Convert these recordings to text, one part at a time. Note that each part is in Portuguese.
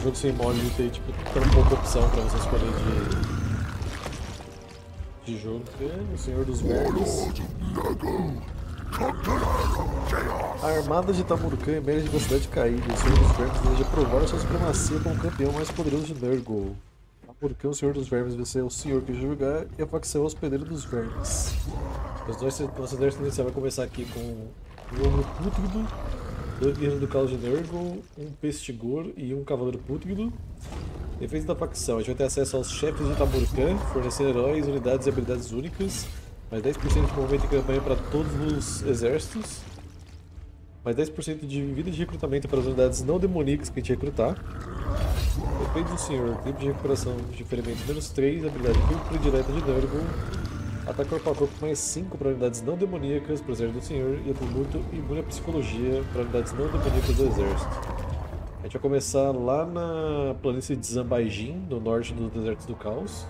Meu jogo sem mod ter tipo, tão pouca opção pra você escolher de, de jogo. É, o Senhor dos Vermes. A armada de Tamurkan emerge da cidade caída. O Senhor dos Vermes deseja provar sua supremacia como o campeão mais poderoso de Nurgle. Tamurkan, o Senhor dos Vermes, vai ser o Senhor que julgar e a facção Hospedeiro dos Vermes. Os dois, exército inicial vai começar aqui com um Ogro Pútrido, dois guerreiros do caos de Nurgle, um Pestigor e um Cavaleiro Pútrido. Defesa da facção, a gente vai ter acesso aos chefes de Tamurkan, fornecendo heróis, unidades e habilidades únicas. Mais 10% de movimento em campanha para todos os exércitos. Mais 10% de vida de recrutamento para as unidades não demoníacas que a gente recrutar. Efeito do Senhor, tempo de recuperação de ferimentos menos 3, habilidade predileta de Nurgle. Ataque corpo a corpo mais 5 para unidades não demoníacas para o exército do Senhor. E atributo imune à psicologia para unidades não demoníacas do exército. A gente vai começar lá na planície de Zambaijin, no norte dos desertos do caos.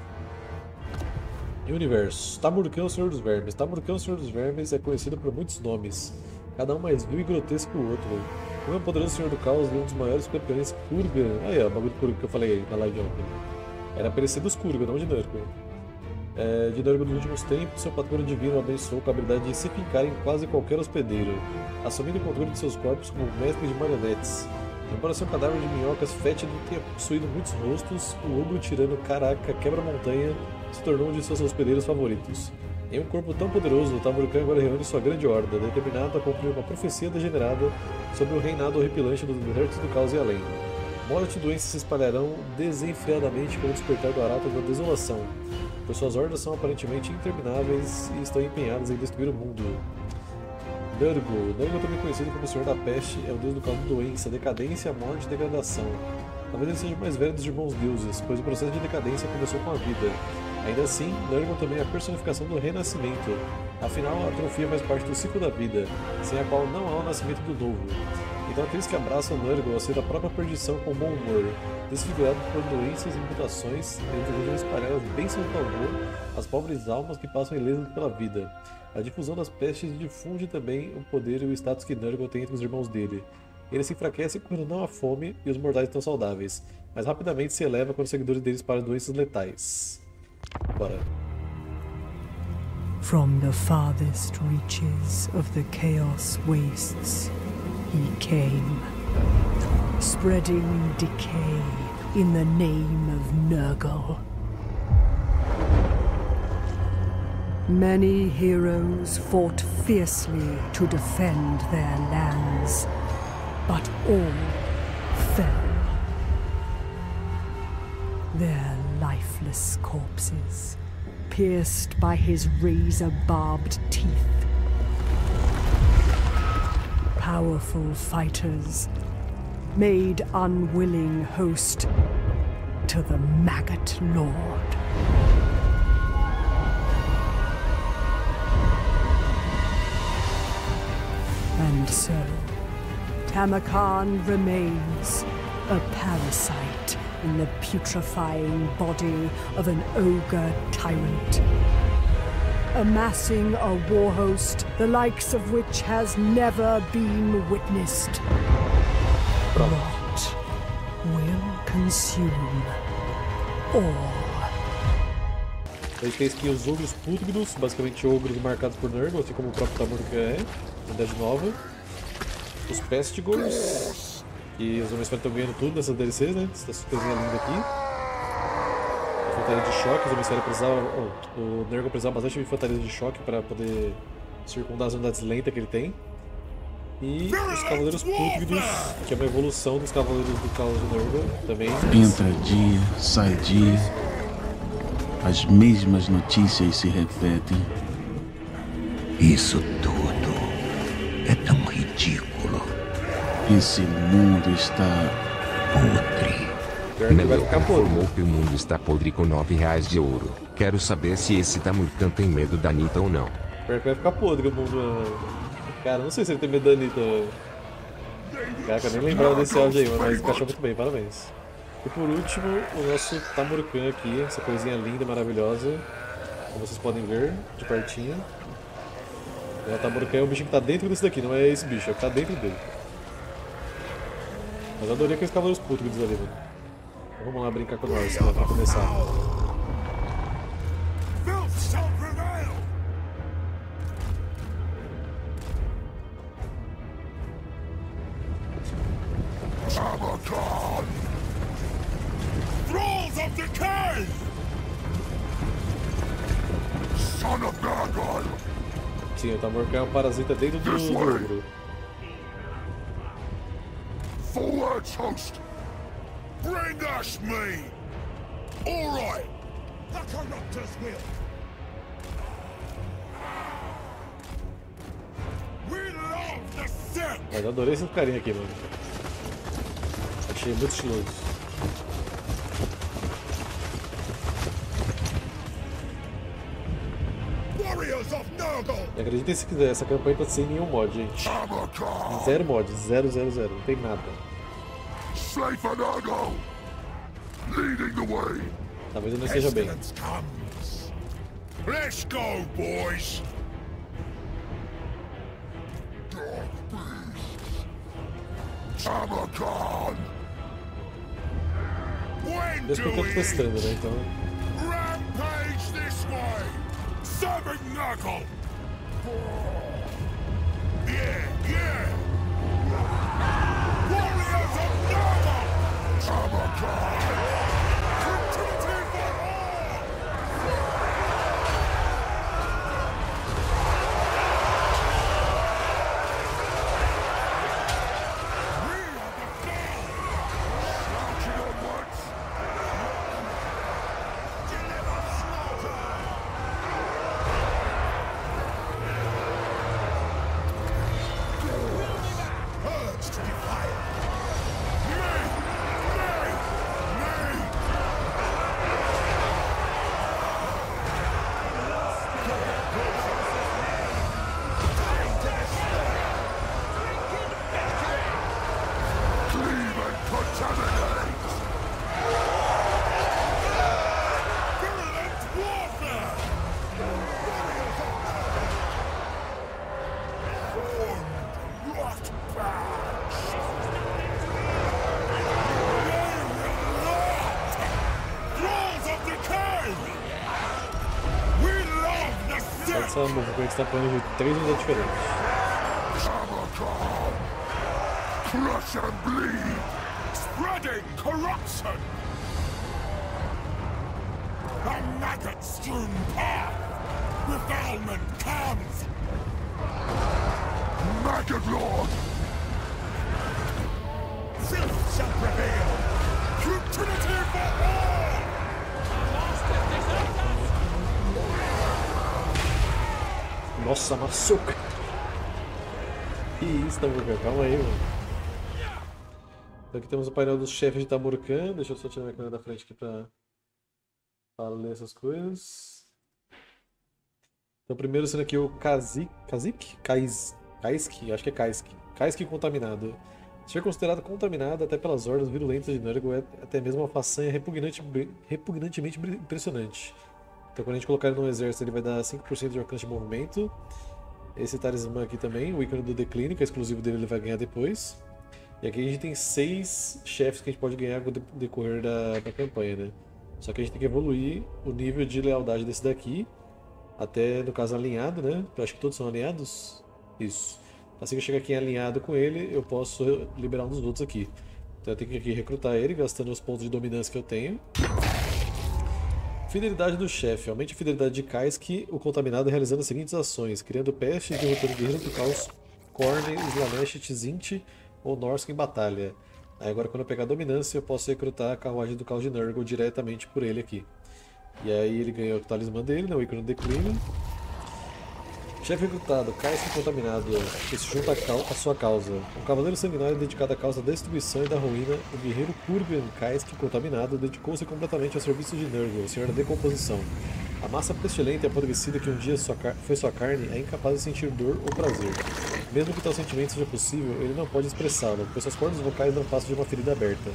E o universo. Tamurkão, Senhor dos Vermes. Tamurkão, Senhor dos Vermes é conhecido por muitos nomes, cada um mais vil e grotesco que o outro. Como é o poderoso Senhor do Caos e um dos maiores campeões Kurgan. Aí, ó, o bagulho de Kurgan que eu falei na live ontem. Era parecido dos Kurgan, não de Nurgle. É, de Nurgle dos últimos tempos, seu patrão divino abençoou com a habilidade de se fincar em quase qualquer hospedeiro, assumindo o controle de seus corpos como mestre de marionetes. Embora seu cadáver de minhocas fétido tenha possuído muitos rostos, o ogro tirano Caraca quebra-montanha se tornou um de seus hospedeiros favoritos. Em um corpo tão poderoso, o Tamurkan agora reúne sua grande horda, determinado a cumprir uma profecia degenerada sobre o reinado horripilante dos desertos do caos e além. Morte e doenças se espalharão desenfreadamente com o despertar do arauto da desolação, pois suas hordas são aparentemente intermináveis e estão empenhadas em destruir o mundo. Nurgle. Nurgle, também conhecido como o Senhor da Peste, é o deus do caos doença, decadência, morte e degradação. Talvez ele seja o mais velho dos irmãos deuses, pois o processo de decadência começou com a vida. Ainda assim, Nurgle também é a personificação do renascimento. Afinal, a atrofia faz parte do ciclo da vida, sem a qual não há o nascimento do novo. Então aqueles que abraçam Nurgle aceitam a própria perdição com bom humor, desfigurado por doenças e mutações, eles desejam espalhar as bênçãos do amor às pobres almas que passam ilesas pela vida. A difusão das pestes difunde também o poder e o status que Nurgle tem entre os irmãos dele. Ele se enfraquece quando não há fome e os mortais estão saudáveis, mas rapidamente se eleva quando os seguidores deles param doenças letais. Bora. From the farthest reaches of the chaos wastes, he came, spreading decay in the name of Nurgle. Many heroes fought fiercely to defend their lands, but all fell. Their lifeless corpses, pierced by his razor barbed teeth. Powerful fighters, made unwilling host to the Maggot Lord. And so, Tamakan remains a parasite in the putrefying body of an ogre tyrant. Amassing a war host the likes of which has never been witnessed. What will consume all? A gente tem aqui os ogros pútridos, basicamente ogros marcados por Nurgle, assim como o próprio Tamurka é, unidade nova. Os Pestigors, que os homens estão ganhando tudo nessas DLCs, né? Essa surpresinha linda aqui. Infantaria de choque, os homens precisavam. Oh, o precisava bastante de infantaria de choque para poder circundar as unidades lentas que ele tem. E os Cavaleiros Pútridos, que é uma evolução dos Cavaleiros do Caos de Nurgle também. Entra dia, sai dia. As mesmas notícias se repetem. Isso tudo é tão ridículo. Esse mundo está podre. Pior vai ficar podre. informou que o mundo está podre com 9 reais de ouro. Quero saber se esse Tamurkan tem medo da Anitta ou não. Pior que vai ficar podre o mundo. né? Cara, não sei se ele tem medo da Anitta. velho. Caraca, eu nem lembrava desse áudio aí, mano, mas encaixou muito bem, parabéns. E por último, o nosso Tamurkan aqui, essa coisinha linda, maravilhosa. Como vocês podem ver, de pertinho. É, o Tamurkan é o bichinho que tá dentro desse daqui, não é esse bicho, é o que tá dentro dele. Mas eu adorei aqueles cavaleiros diz ali, mano. Vamos lá brincar com nós, né, pra começar. Abaddon! Thralls of decay! Son of Gargoyle! Sim, o Tamorcão é um parasita dentro do. Forwards, host! Bring us me! All right! The Corruptor's will! We love the Sith! Mas eu adorei esses carinha aqui, mano. Achei muito estiloso. Warriors of Nurgle! Acreditem se quiser, essa campanha tá sem nenhum mod, gente. Zero mod, zero, zero, zero. Não tem nada. Nurgle! Leading the way! Talvez eu não esteja bem. Comes! Let's go, boys! Dark beasts! Abaddon! When Desde que eu do we testando, né? Então. rampage this way? Seven Knuckle! Yeah, yeah! Abaddon! Futility Sith! Essa movimento que está apanhando de três unidades diferentes. Abaddon! Crush and bleed! Spreading corruption! A maggot-strewn path! Befoulment comes! Maggot Lord! Nossa, maçuca! Que isso, Tamurcan? Calma aí, mano. Então aqui temos o painel dos chefes de Tamurcan. Deixa eu só tirar minha câmera da frente aqui pra, pra ler essas coisas. Então primeiro sendo aqui o Kazik. Kazik? Kais, Kaiski? Acho que é Kaiski. Kaiski contaminado. Ser considerado contaminado até pelas hordas virulentas de Nurgle é até mesmo uma façanha repugnante, repugnantemente impressionante. Então quando a gente colocar ele no exército ele vai dar 5% de alcance de movimento. Esse talismã aqui também, o ícone do declínio, que é exclusivo dele, ele vai ganhar depois. E aqui a gente tem seis chefes que a gente pode ganhar com o decorrer da, da campanha, né? Só que a gente tem que evoluir o nível de lealdade desse daqui, até no caso alinhado, né? Eu acho que todos são alinhados. Isso. Assim que eu chegar aqui alinhado com ele, eu posso liberar um dos outros aqui. Então eu tenho que aqui recrutar ele, gastando os pontos de dominância que eu tenho. Fidelidade do chefe. Aumente a fidelidade de Kaiski, o contaminado, realizando as seguintes ações: criando pestes, derrotando guerreiros do caos, Korn, Slanesh, Tzint ou Norsk em batalha. Aí agora, quando eu pegar a dominância, eu posso recrutar a carruagem do caos de Nurgle diretamente por ele aqui. E aí ele ganhou o talismã dele, né, o ícone do declínio. Chefe recrutado, Kaiski contaminado, que se junta à sua causa. Um cavaleiro sanguinário dedicado à causa da destruição e da ruína, o guerreiro Kurgan Kaiski contaminado dedicou-se completamente ao serviço de Nurgle, o senhor da decomposição. A massa pestilente e apodrecida que um dia sua foi sua carne é incapaz de sentir dor ou prazer. Mesmo que tal sentimento seja possível, ele não pode expressá-lo, pois suas cordas vocais não passam de uma ferida aberta.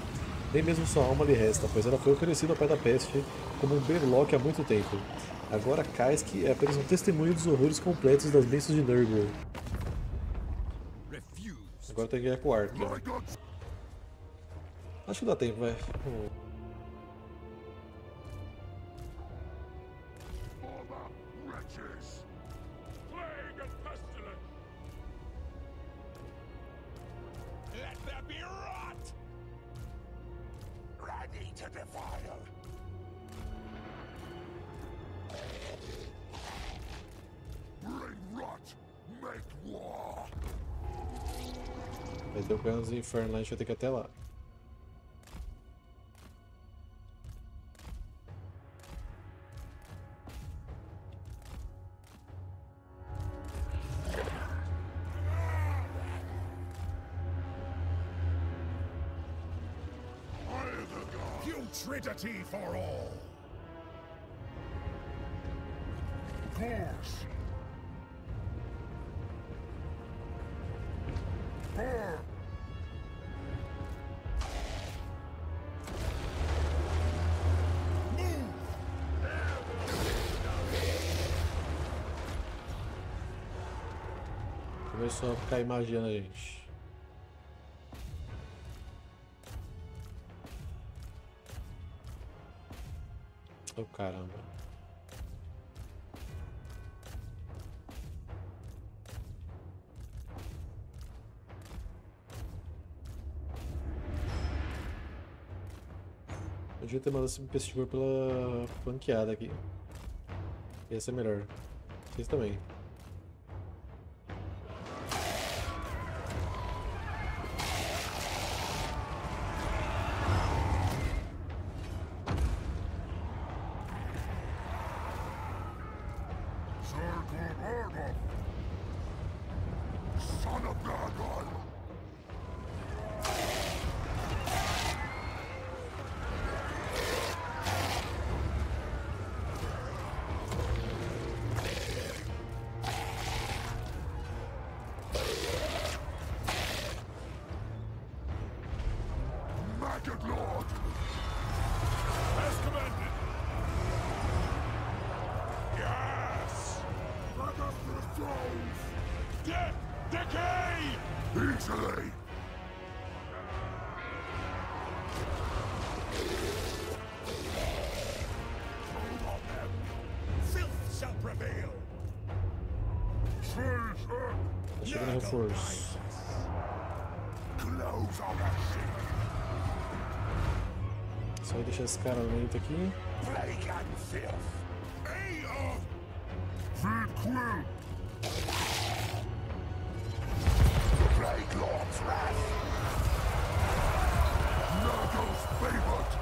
Nem mesmo sua alma lhe resta, pois ela foi oferecida ao pai da peste como um berlock há muito tempo. Agora Kaiski é apenas um testemunho dos horrores completos das bênçãos de Nurgle. Agora tem que ganhar com o. My gods, Acho que dá tempo, vai. Let there be rot! Ready to defile! Make war! Vai ter o Canhão dos Infernos lá, a gente vai ter que ir até lá. Putridity for all! Começou a cair magia na gente. Oh caramba. Eu devia ter mandado esse pesquisador pela flanqueada aqui. Ia ser melhor. Vocês também. Esse cara lento aqui. Plague and filth! Aeon! Feed crew! Plague Lord's wrath! Nurgle's favorite!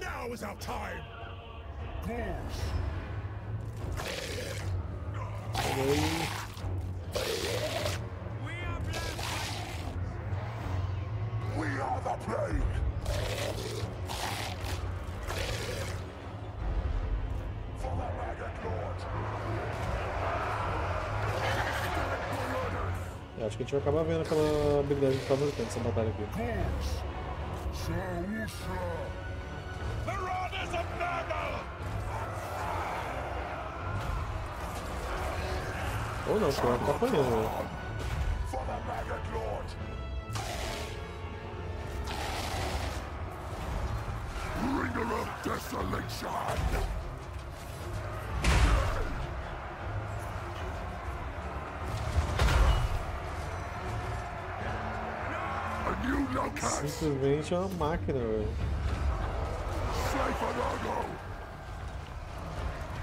Now is our time! Acho que a gente vai acabar vendo aquela habilidade que tá marcando essa batalha aqui. Ou não, porque ela tá apanhando, velho. Bringer of Desolation! Simplesmente é uma máquina, velho.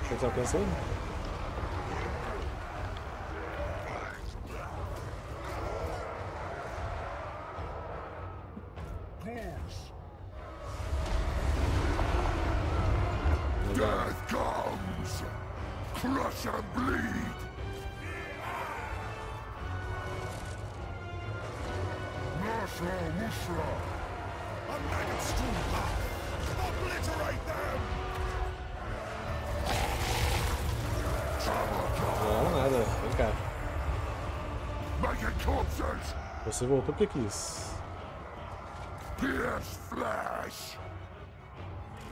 Você tá pensando? Você voltou porque quis. Pierce flesh!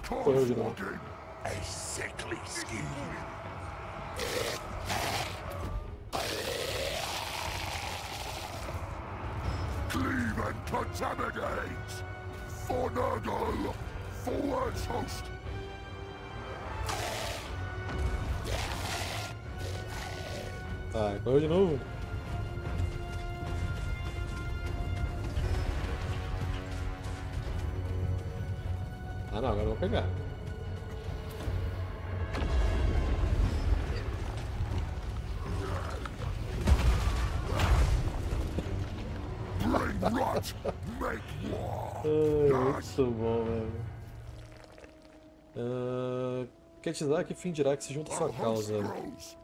Correu de novo. Ketizak e Findirak se juntam à sua causa. enemies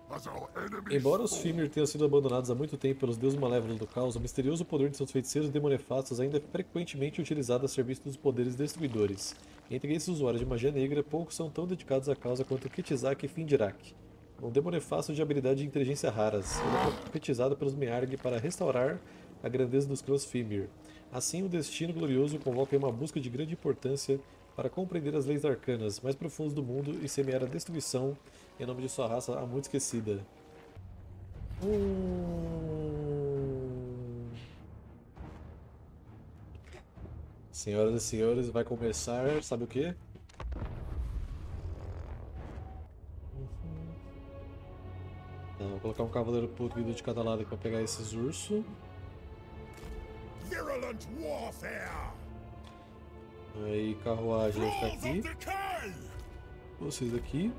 Embora os. Fimir tenham sido abandonados há muito tempo pelos deuses malévolos do caos, o misterioso poder de seus feiticeiros demonefastos ainda é frequentemente utilizado a serviço dos poderes destruidores. Entre esses usuários de magia negra, poucos são tão dedicados à causa quanto Ketizak e Findirak. Um demonefasto de habilidade de inteligência raras, ele é profetizado pelos Mearg para restaurar a grandeza dos clãs Fimir. Assim, o destino glorioso convoca em uma busca de grande importância para compreender as leis arcanas mais profundas do mundo e semear a destruição em nome de sua raça há muito esquecida. Hum. Senhoras e senhores, vai começar, sabe o que? Não, vou colocar um cavaleiro puto de cada lado pra pegar esses ursos. Virulent warfare! Aí carruagem vai ficar Balls of aqui. Vocês aqui.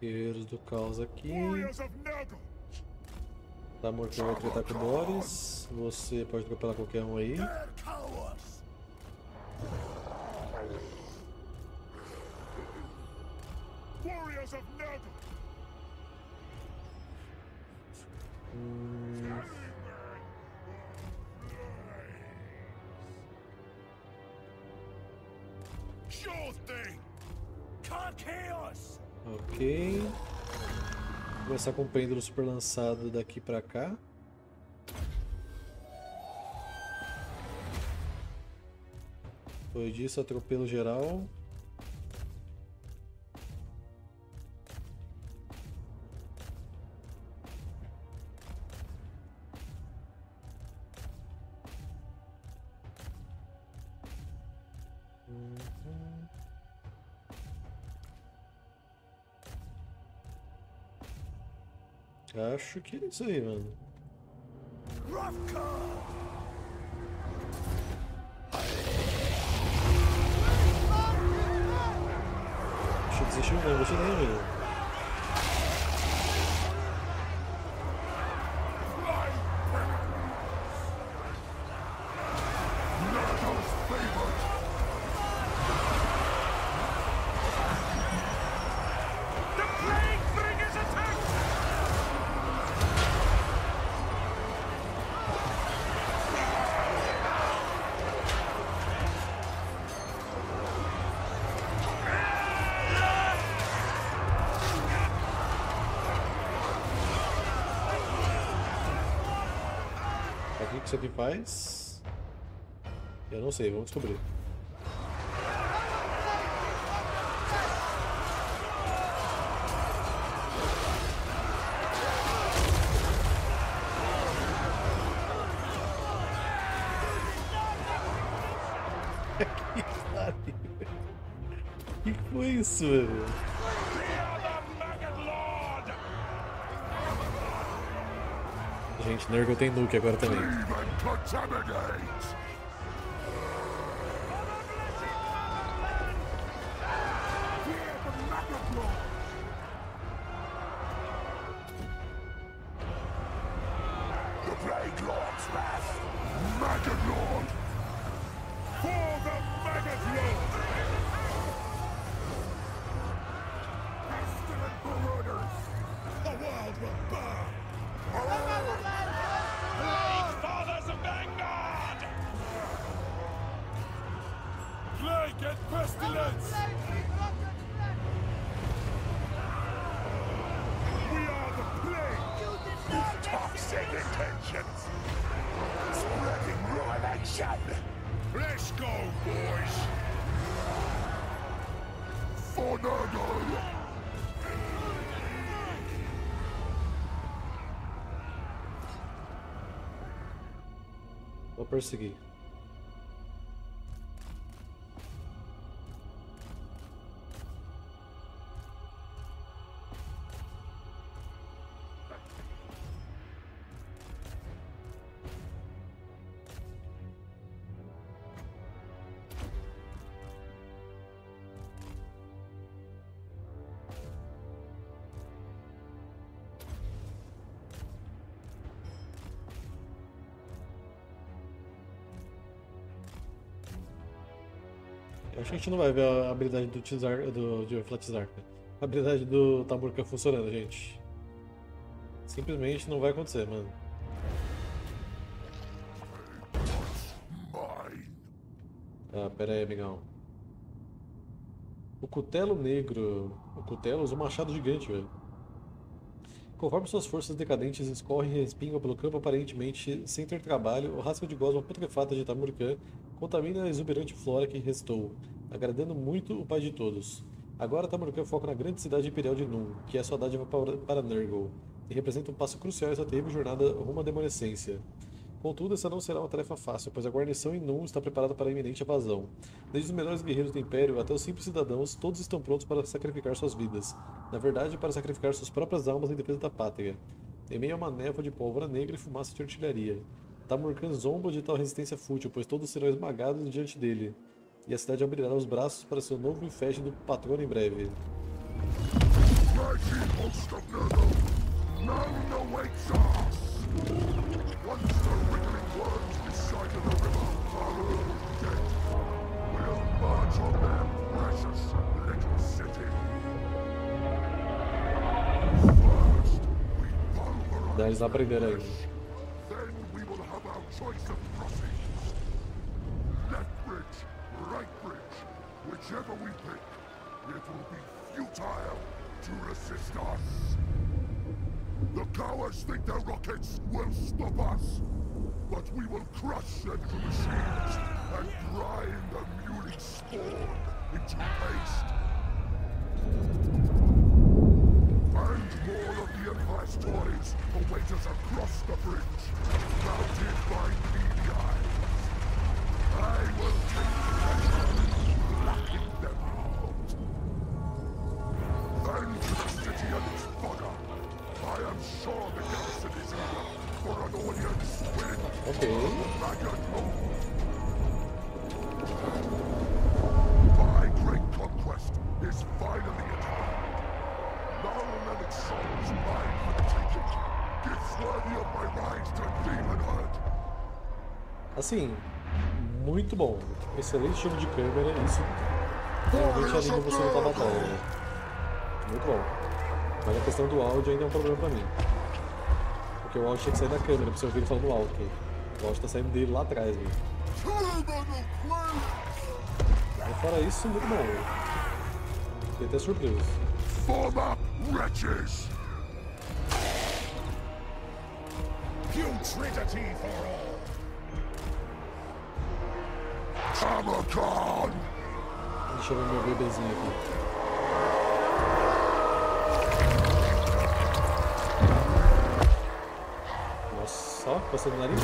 Guerreiros do caos aqui. Tá morto vai tratar com o Boris. Você pode atropelar qualquer um aí. Chaos! Ok. Começar com o pêndulo super lançado daqui pra cá. Depois disso, atropelo geral. Acho que é isso aí, mano. Deixa eu isso aqui faz? Eu não sei, vamos descobrir. que foi isso, velho? Gente, Nurgle tem nuke agora também. Cleave Vou perseguir. Eu a gente não vai ver a habilidade do Tizar, do de Flatizar. A habilidade do Tamurka funcionando, gente. Simplesmente não vai acontecer, mano. Ah, pera aí, amigão. O cutelo negro. O cutelo usa um machado gigante, velho. Conforme suas forças decadentes escorrem e respingam pelo campo aparentemente sem ter trabalho, o rasgo de gosma putrefata de Tamurkan contamina a exuberante flora que restou, agradando muito o pai de todos. Agora Tamurkan foca na grande cidade imperial de Num, que é sua dádiva para- Nurgle, e representa um passo crucial em sua terrível jornada rumo à demonescência. Contudo, essa não será uma tarefa fácil, pois a guarnição em Num está preparada para a iminente evasão. Desde os melhores guerreiros do Império até os simples cidadãos, todos estão prontos para sacrificar suas vidas. Na verdade, para sacrificar suas próprias almas em defesa da pátria. Em meio a uma névoa de pólvora negra e fumaça de artilharia. Tamurkan zomba de tal resistência fútil, pois todos serão esmagados diante dele. E a cidade abrirá os braços para seu novo infeste do patrono em breve. Mighty host of Nurgle. Whichever we pick, it will be futile to resist us. The cowards think their rockets will stop us, but we will crush them to machines and grind the mewling spawn into paste. And more of the Empire's toys await us across the bridge, mounted by needy eyes. I will take pleasure demonhood. Assim, muito bom. Excelente jogo de câmera, isso realmente anima você lutar a batalha. Muito bom. Mas a questão do áudio ainda é um problema pra mim. Porque o áudio tinha que sair da câmera pra você ouvir ele falando alto. O tá saindo dele lá atrás. Mas fora isso, muito bom. Né? Fiquei até surpreso. Former wretches! Putridity for all! Tamarkan! Deixa eu ver meu bebezinho aqui. Nossa, ó, passando o nariz.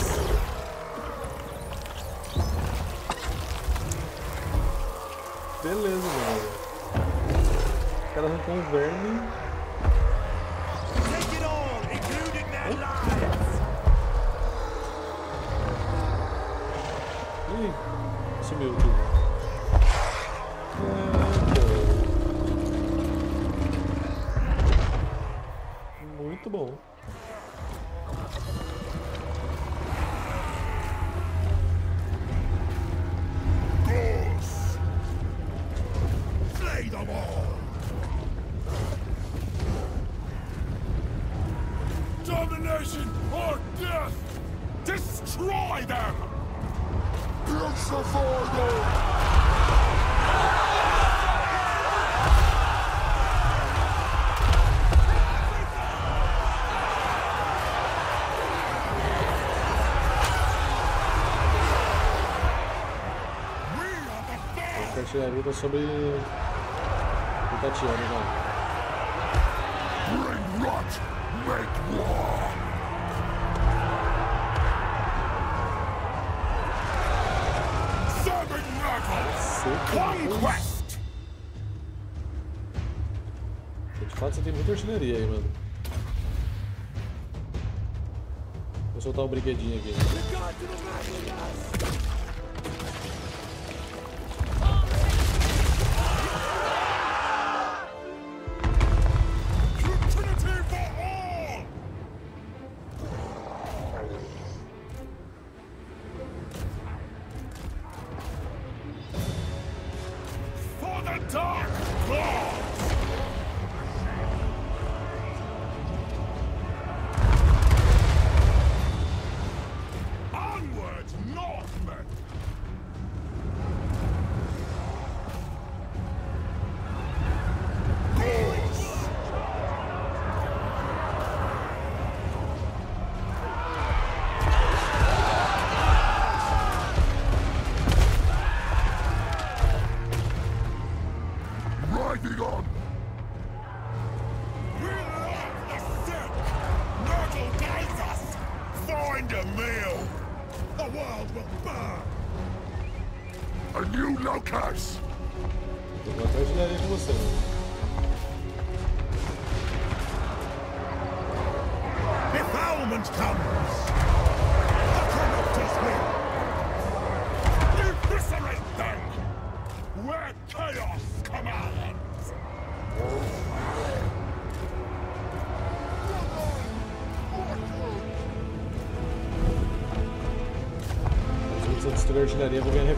Beleza, mano. O cara arrancou um verme. Lives! Ih, sumiu tudo. É, Muito bom. Domination or death! Destroy them! Beautify them! artilharia tá sobre o Tatiano, não. Bring rot, make war! você tem muita artilharia aí, mano. Vou soltar um brinquedinho aqui. de artilharia.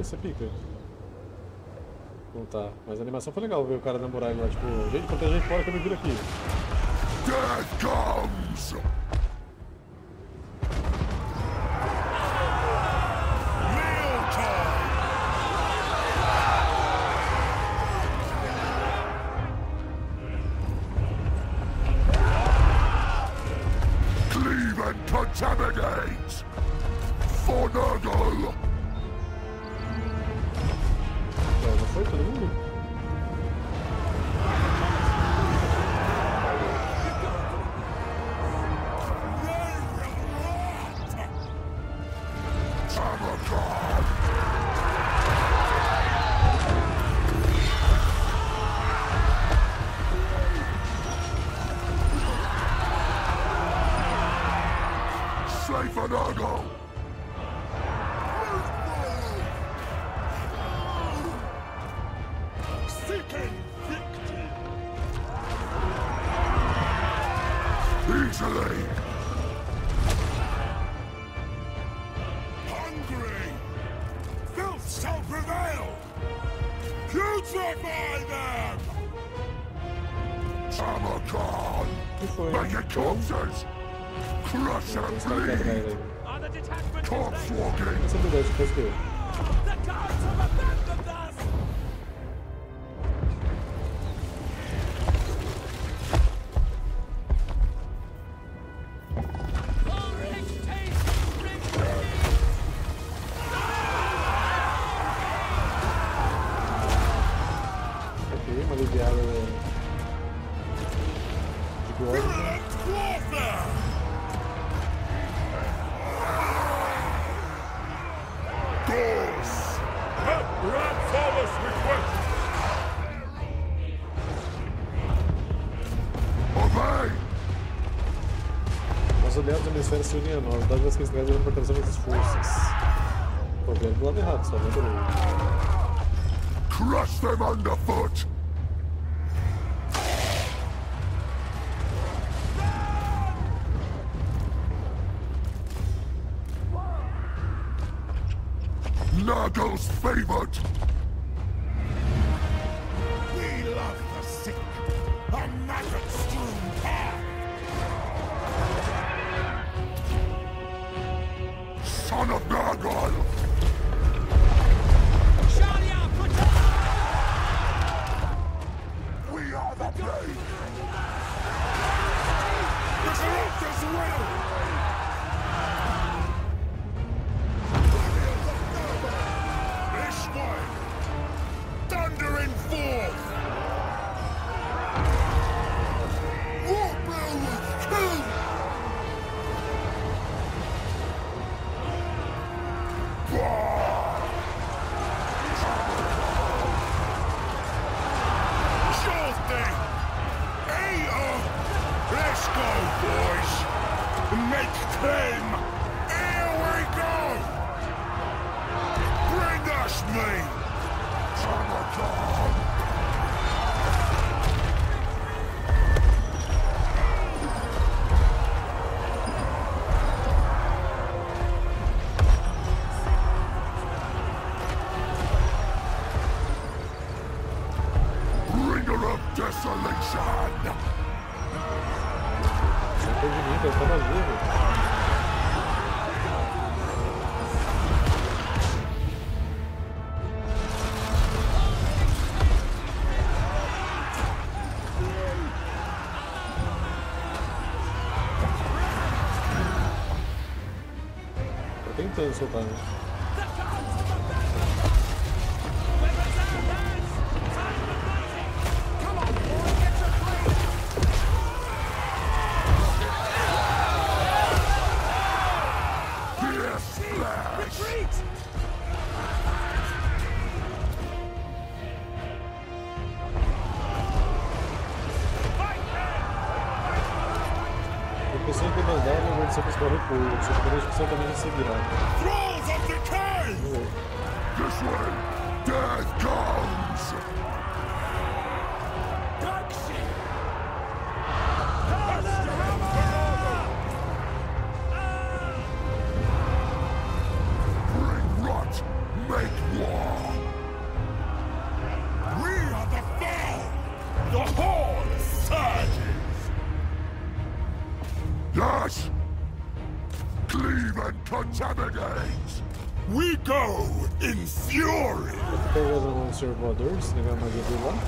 essa é pica? Não tá. Mas a animação foi legal ver o cara na muralha lá, tipo, gente, quando gente fora que eu me viro aqui. Death comes! série Sirenia Nova. Dá as questões de importância nossas forças. Problema do lado errado, só não Crush them underfoot! tentando soltar, né? que mandar, não vai ser para o recuo. Se que a também recebirá. servo others, nagamagibulan.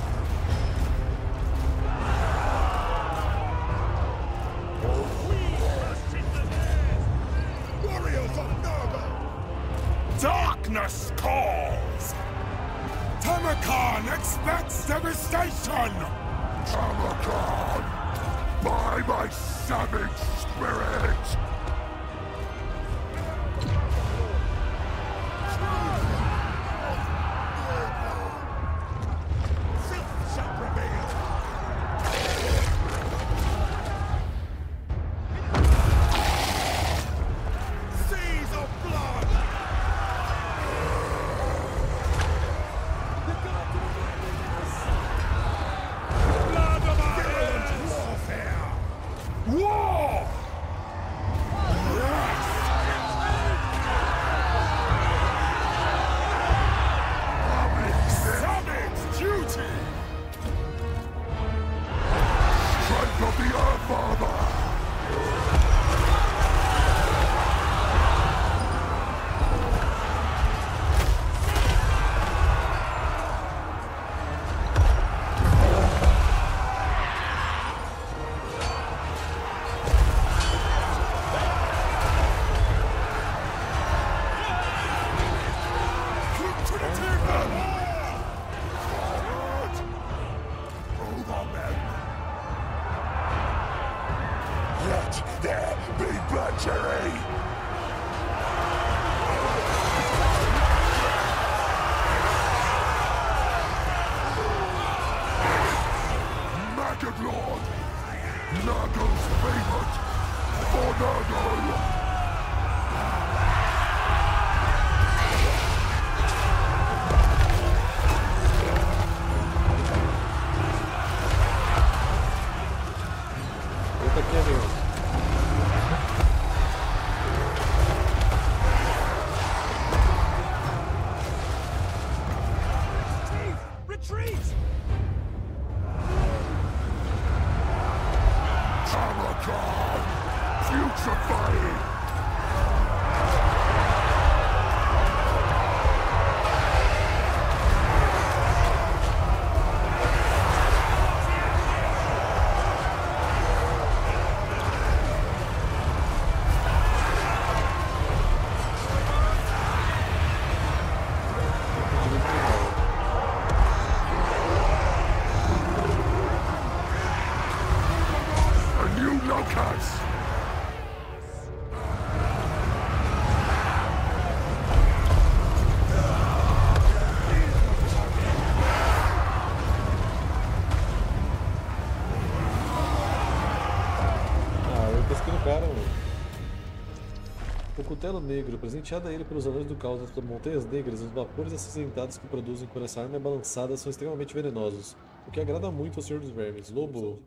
O cutelo negro, presenteado a ele pelos anões do caos das montanhas negras, os vapores acinzentados que produzem quando essa arma é balançada são extremamente venenosos, o que agrada muito ao Senhor dos Vermes. Lobo.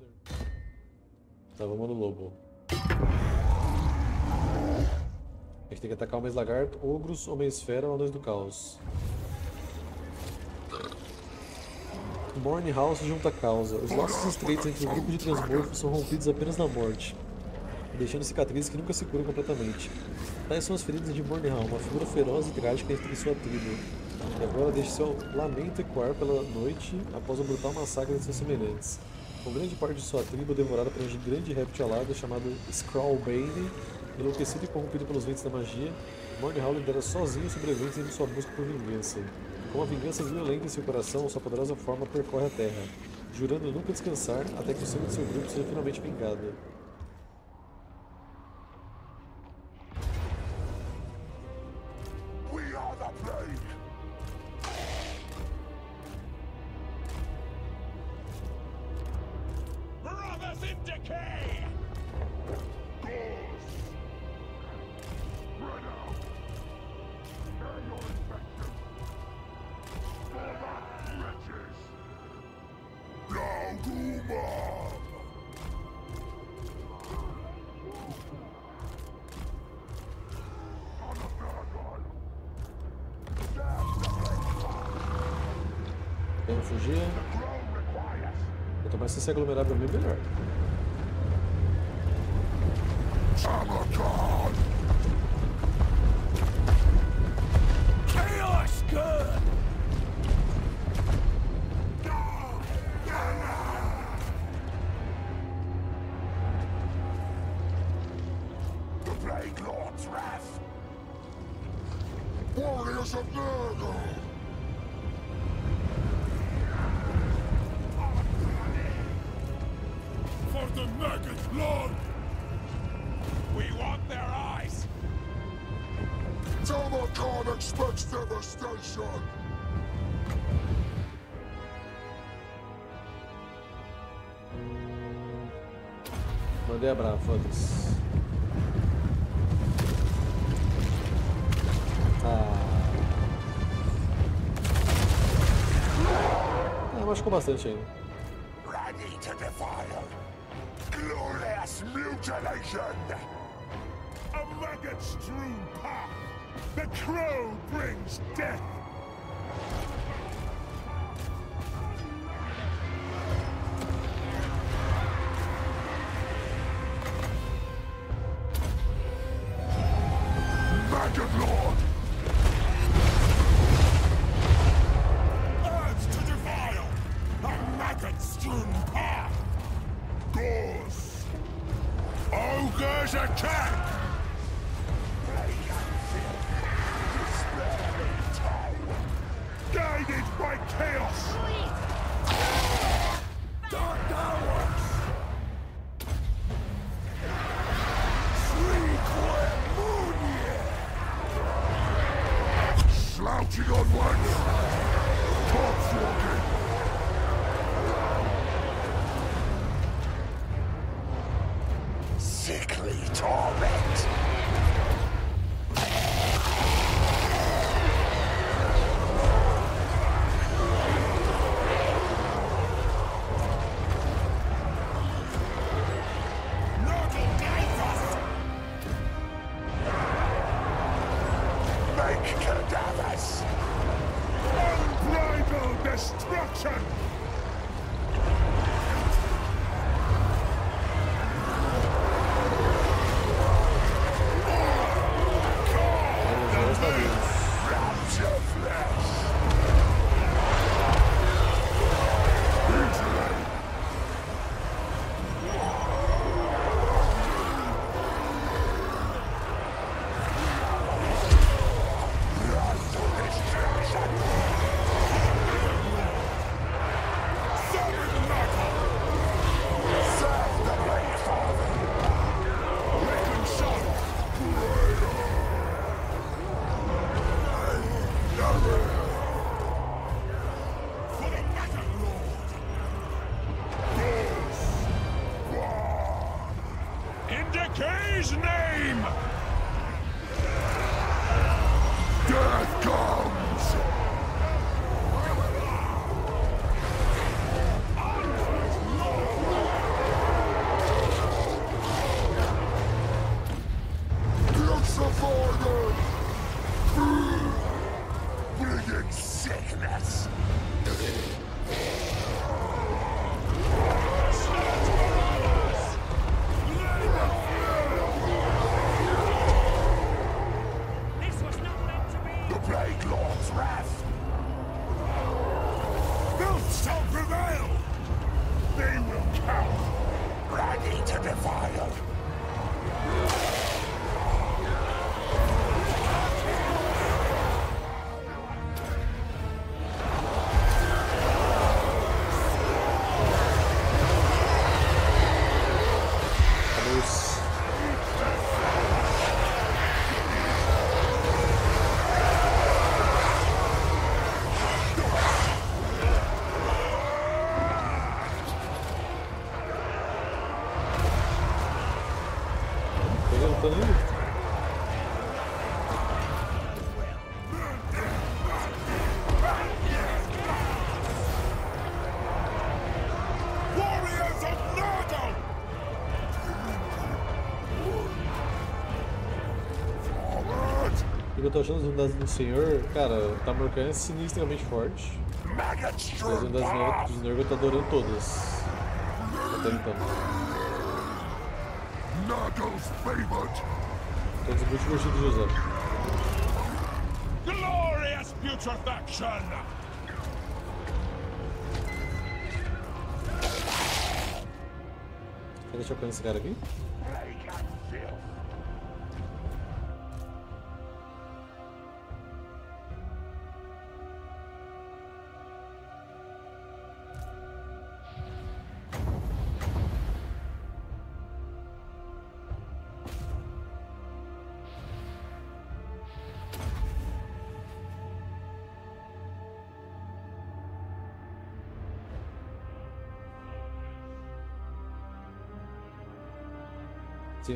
Tá, vamos no lobo. A gente tem que atacar homens lagarto, ogros, homem-esfera ou anões do caos. Morne House junta causa. Os laços estreitos entre o grupo de transmorfos são rompidos apenas na morte, deixando cicatrizes que nunca se curam completamente. Tais são as feridas de Mornihal, uma figura feroz e trágica entre sua tribo. E agora deixa seu lamento ecoar pela noite após o brutal massacre de seus semelhantes. Com grande parte de sua tribo devorada por um grande réptil alado chamado Skrawlbane, enlouquecido e corrompido pelos ventos da magia, Mornihal lidera sozinho os sobreviventes em sua busca por vingança. Com uma vingança violenta em seu coração, sua poderosa forma percorre a terra, jurando nunca descansar até que o sangue de seu grupo seja finalmente vingado. Se aglomerar pra mim, Ah. Ah, machucou bastante ainda. Que eu tô achando unidades do Senhor, cara, o Tamurkan é sinistramente forte. As unidades path! dos Nurgle tá adorando todas. Até então. Nurgle's favored! Todos muito divertidos de usar. Glorious putrefaction! Quer deixar eu esse cara aqui?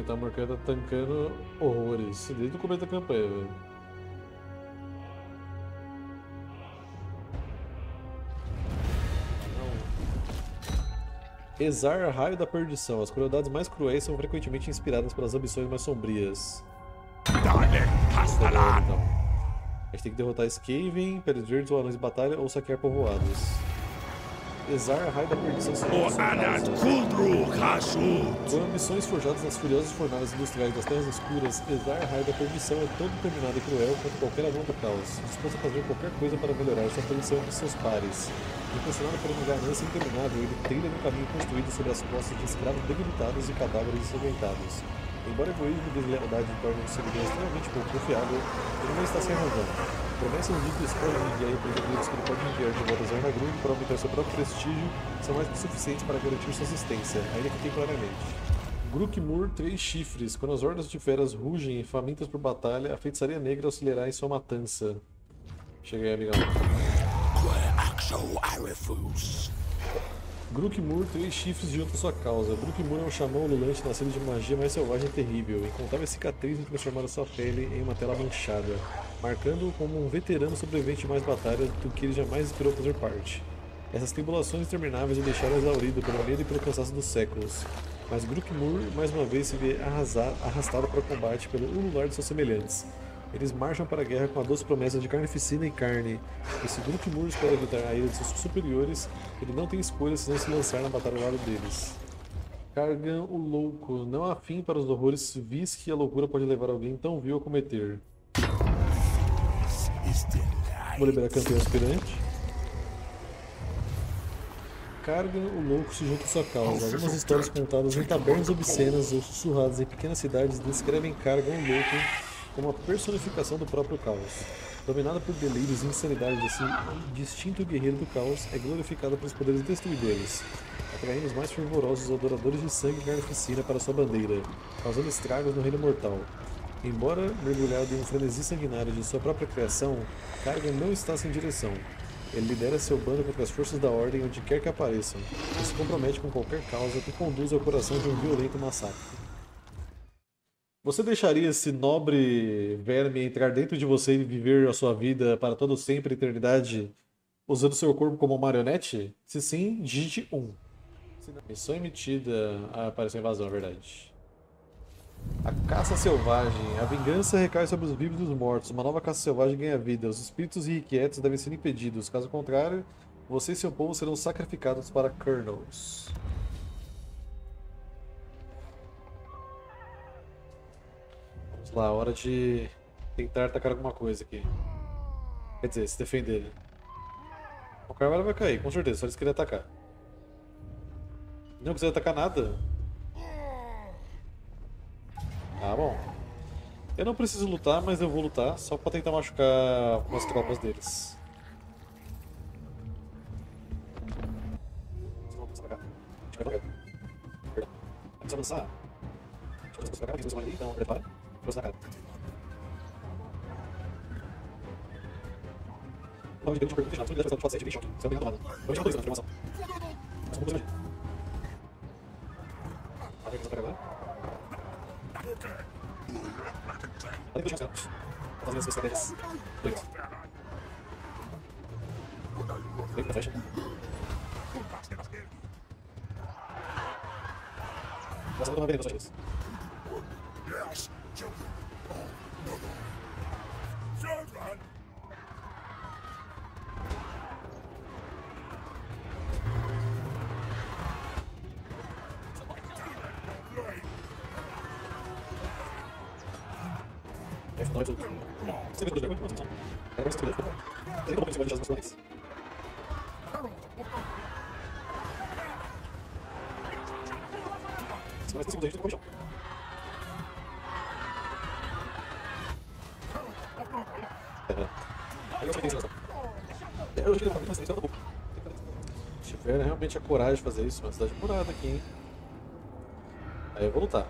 Plague and filth! Sim, o Tamurkan tá tancando horrores desde o começo da campanha, velho. Exar, raio da perdição. As crueldades mais cruéis são frequentemente inspiradas pelas ambições mais sombrias. Dale! Então, a gente tem que derrotar Skaven, ou Anões de Batalha ou saquear povoados. Exar, raio da perdição Anat Kuldru! Com ambições forjadas nas furiosas fornalhas industriais das Terras Escuras, Exar Raio da Perdição é tão determinado e cruel quanto qualquer anão do caos, disposto a fazer qualquer coisa para melhorar sua posição entre seus pares. Impulsionado por uma ganância interminável, ele trilha no caminho construído sobre as costas de escravos debilitados e cadáveres ensanguentados. Embora egoísmo e deslealdade tornem o seguidor extremamente pouco confiável, ele não está se arranjando. Promessas de escolha de guerra e que ele pode enviar de volta a Zarnagrund para aumentar seu próprio prestígio são mais que suficientes para garantir sua existência, ainda que temporariamente. Grukmur, três chifres. Quando as hordas de feras rugem, famintas por batalha, a feitiçaria negra auxiliará em sua matança. Chega aí, amigão. Grukmur, três chifres junto à sua causa. Grukmur é um xamã ululante nascido de magia mais selvagem e terrível. Incontável cicatrizes transformaram sua pele em uma tela manchada, marcando-o como um veterano sobrevivente de mais batalhas do que ele jamais esperou fazer parte. Essas tribulações intermináveis o deixaram exaurido pelo medo e pelo cansaço dos séculos. Mas Grukmur mais uma vez se vê arrasar- arrastado para o combate pelo ulular de seus semelhantes. Eles marcham para a guerra com a doce promessa de carnificina e carne. E se Grukmur espera evitar a ira de seus superiores, ele não tem escolha senão se lançar na batalha ao lado deles. Kargan o Louco. Não há fim para os horrores vis que a loucura pode levar alguém tão vil a cometer. Vou liberar campeão aspirante. Kargan o Louco se junta à sua causa. Algumas histórias contadas em tabernas obscenas ou sussurradas em pequenas cidades descrevem Kargan o Louco como a personificação do próprio caos. Dominada por delírios e insanidade desse distinto guerreiro do caos, é glorificada pelos poderes destruidores, atraindo os mais fervorosos adoradores de sangue e carnificina para sua bandeira, causando estragos no reino mortal. Embora mergulhado em um frenesi sanguinário de sua própria criação, Kargan não está sem direção. Ele lidera seu bando contra as forças da ordem onde quer que apareçam, e se compromete com qualquer causa que conduza ao coração de um violento massacre. Você deixaria esse nobre verme entrar dentro de você e viver a sua vida para todo sempre, eternidade, usando seu corpo como marionete? Se sim, digite 1. Se não- Missão emitida. Ah, apareceu invasão, é verdade. A caça selvagem. A vingança recai sobre os vivos e os mortos. Uma nova caça selvagem ganha vida. Os espíritos irrequietos devem ser impedidos. Caso contrário, você e seu povo serão sacrificados para Kernels. Vamos lá, hora de tentar atacar alguma coisa aqui. Quer dizer, se defender. O Carvalho vai cair, com certeza, só eles querem atacar. Não quiser atacar nada. Ah, bom. Eu não preciso lutar, mas eu vou lutar só pra tentar machucar algumas tropas deles. Vamos. A. Perdão. Vamos avançar. Vai ali, então prepara. Vou na cara. Não, gente, eu não pergunto nada. Se eu tivesse passado 7, bem choque. Você não tem nada. Eu tinha autorizado a informação. Mas como você imagina? Ah, vem pra cá agora. Além do chance, cara. Fazendo as estratégias. Dois. Vem pra flecha. Nossa, eu tô veneno, só isso. Children! Se tiver realmente a coragem de fazer isso, uma cidade murada aqui, hein? Aí eu vou lutar.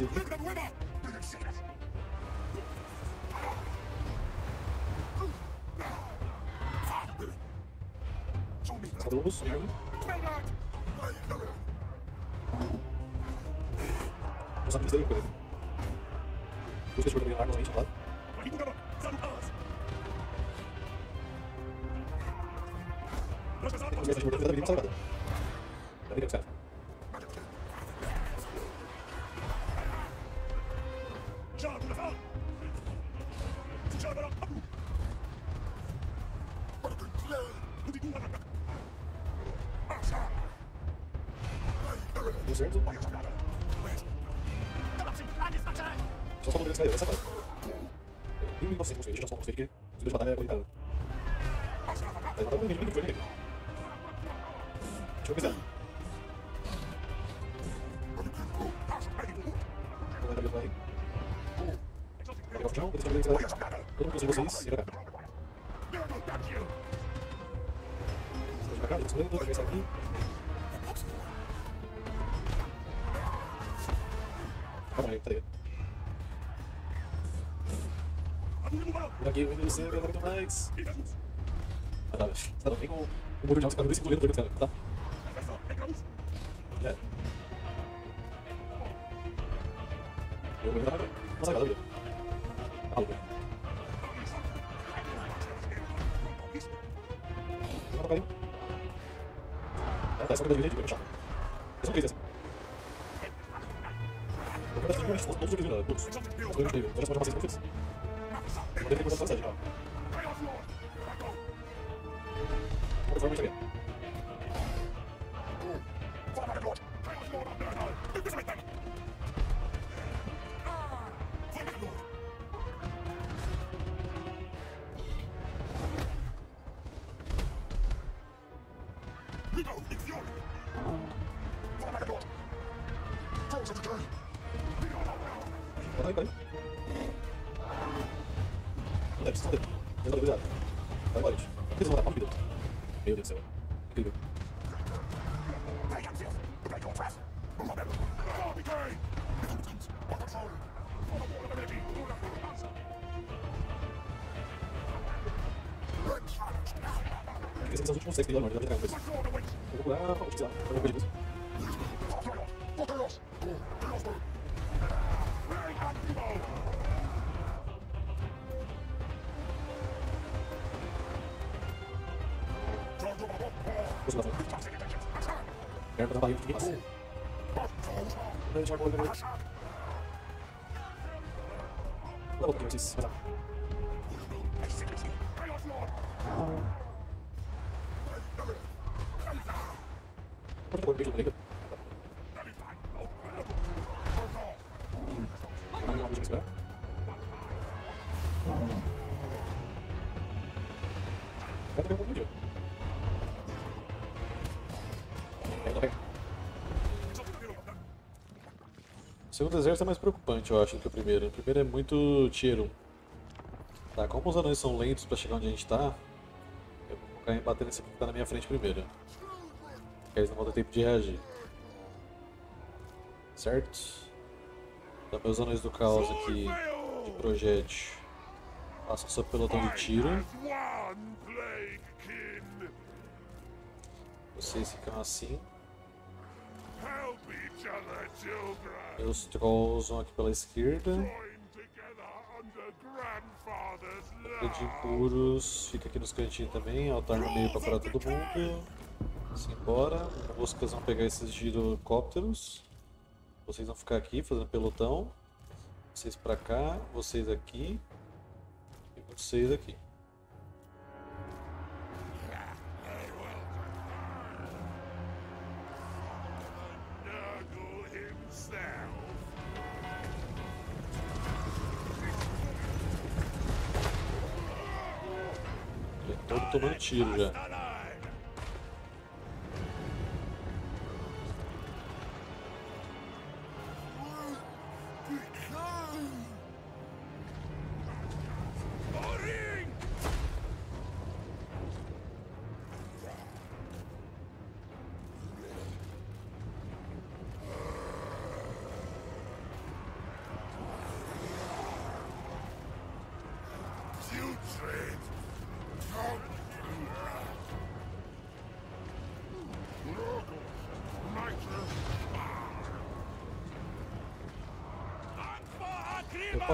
Eu vou andar de cima. Cadê o russo? Não sabe dizer coisa. Busca Sair dessa fase. Em 1900, construir, já só construir que os dois batalha é conectado. Você, vem muito mais. Ah, tá, tá, vem com o muro de alto, fica no cinturão do cara, tá? Esses são os últimos seis que ele vai dar coisa. Eu vou procurar, vou pesquisar, vou ver segundo exército é mais preocupante, eu acho, do que o primeiro. O primeiro é muito tier 1. Tá, como os anões são lentos pra chegar onde a gente tá, eu vou focar em bater nesse que tá na minha frente primeiro. Que eles não vão ter tempo de reagir. Certo? Então meus anões do caos aqui de projétil passam sob pelotão de tiro. Vocês ficam assim. Help each other, children. Meus trolls vão aqui pela esquerda. O de impuros fica aqui nos cantinhos também. Altar no meio pra curar todo mundo. Simbora. Moscas vão pegar esses girocópteros. Vocês vão ficar aqui fazendo pelotão. Vocês pra cá, vocês aqui. E vocês aqui. Todo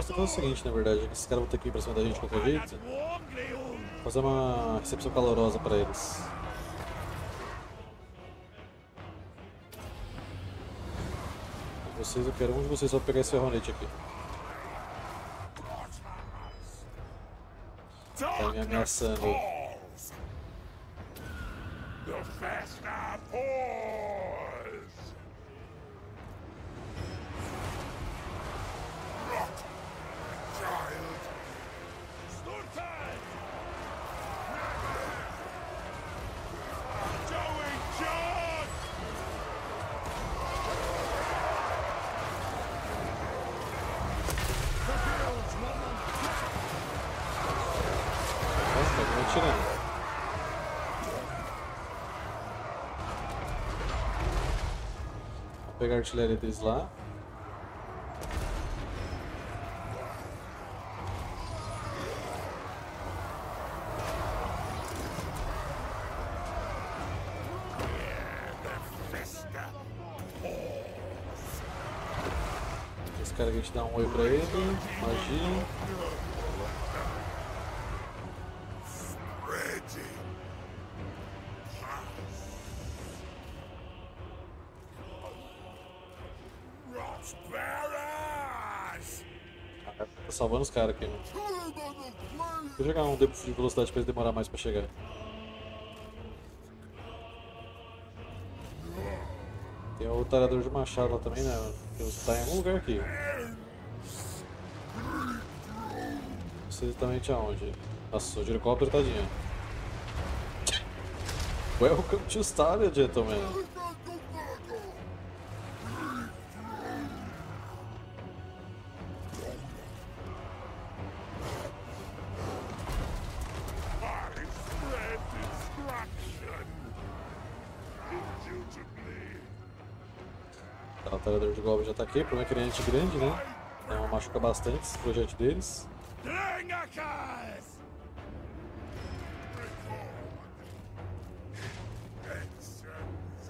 posso fazer o seguinte, na verdade, esses caras vão ter que ir pra cima da gente de qualquer jeito. Fazer uma recepção calorosa pra eles. Vocês, eu quero um de vocês só pegar esse ferronete aqui. Tá me ameaçando. Pegar a artilharia deles lá. Esse cara aqui a gente dá um oi pra ele. Magia. Salvando os caras aqui, mano. Vou jogar um debuff de velocidade pra eles demorar mais pra chegar. Tem o tarador de machado lá também, né? Que tá em algum lugar aqui. Não sei exatamente aonde. Nossa, o girocóptero tadinho. Welcome to Stadia, gentlemen. Aqui. O problema é que ele é anti-grande, né? Então machuca bastante esse projétil deles.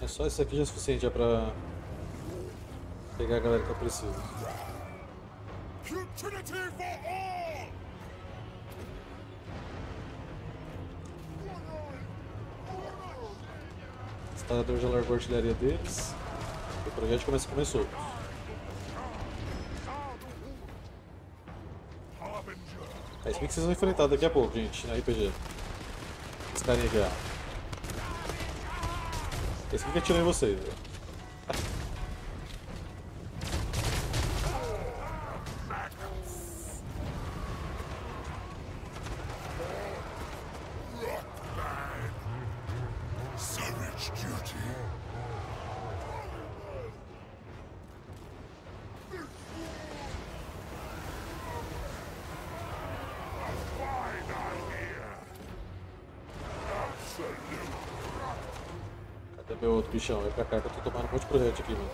É só isso aqui já é suficiente já pra pegar a galera que eu preciso. O instalador já largou a artilharia deles. O projeto começa começou. Isso que vocês vão enfrentar daqui a pouco, gente, na RPG. Esse carinha aqui, ó. Esse aqui que atirou em vocês. ó. Bichão? Vem pra cá que eu tô tomando um monte de projétil aqui, mano.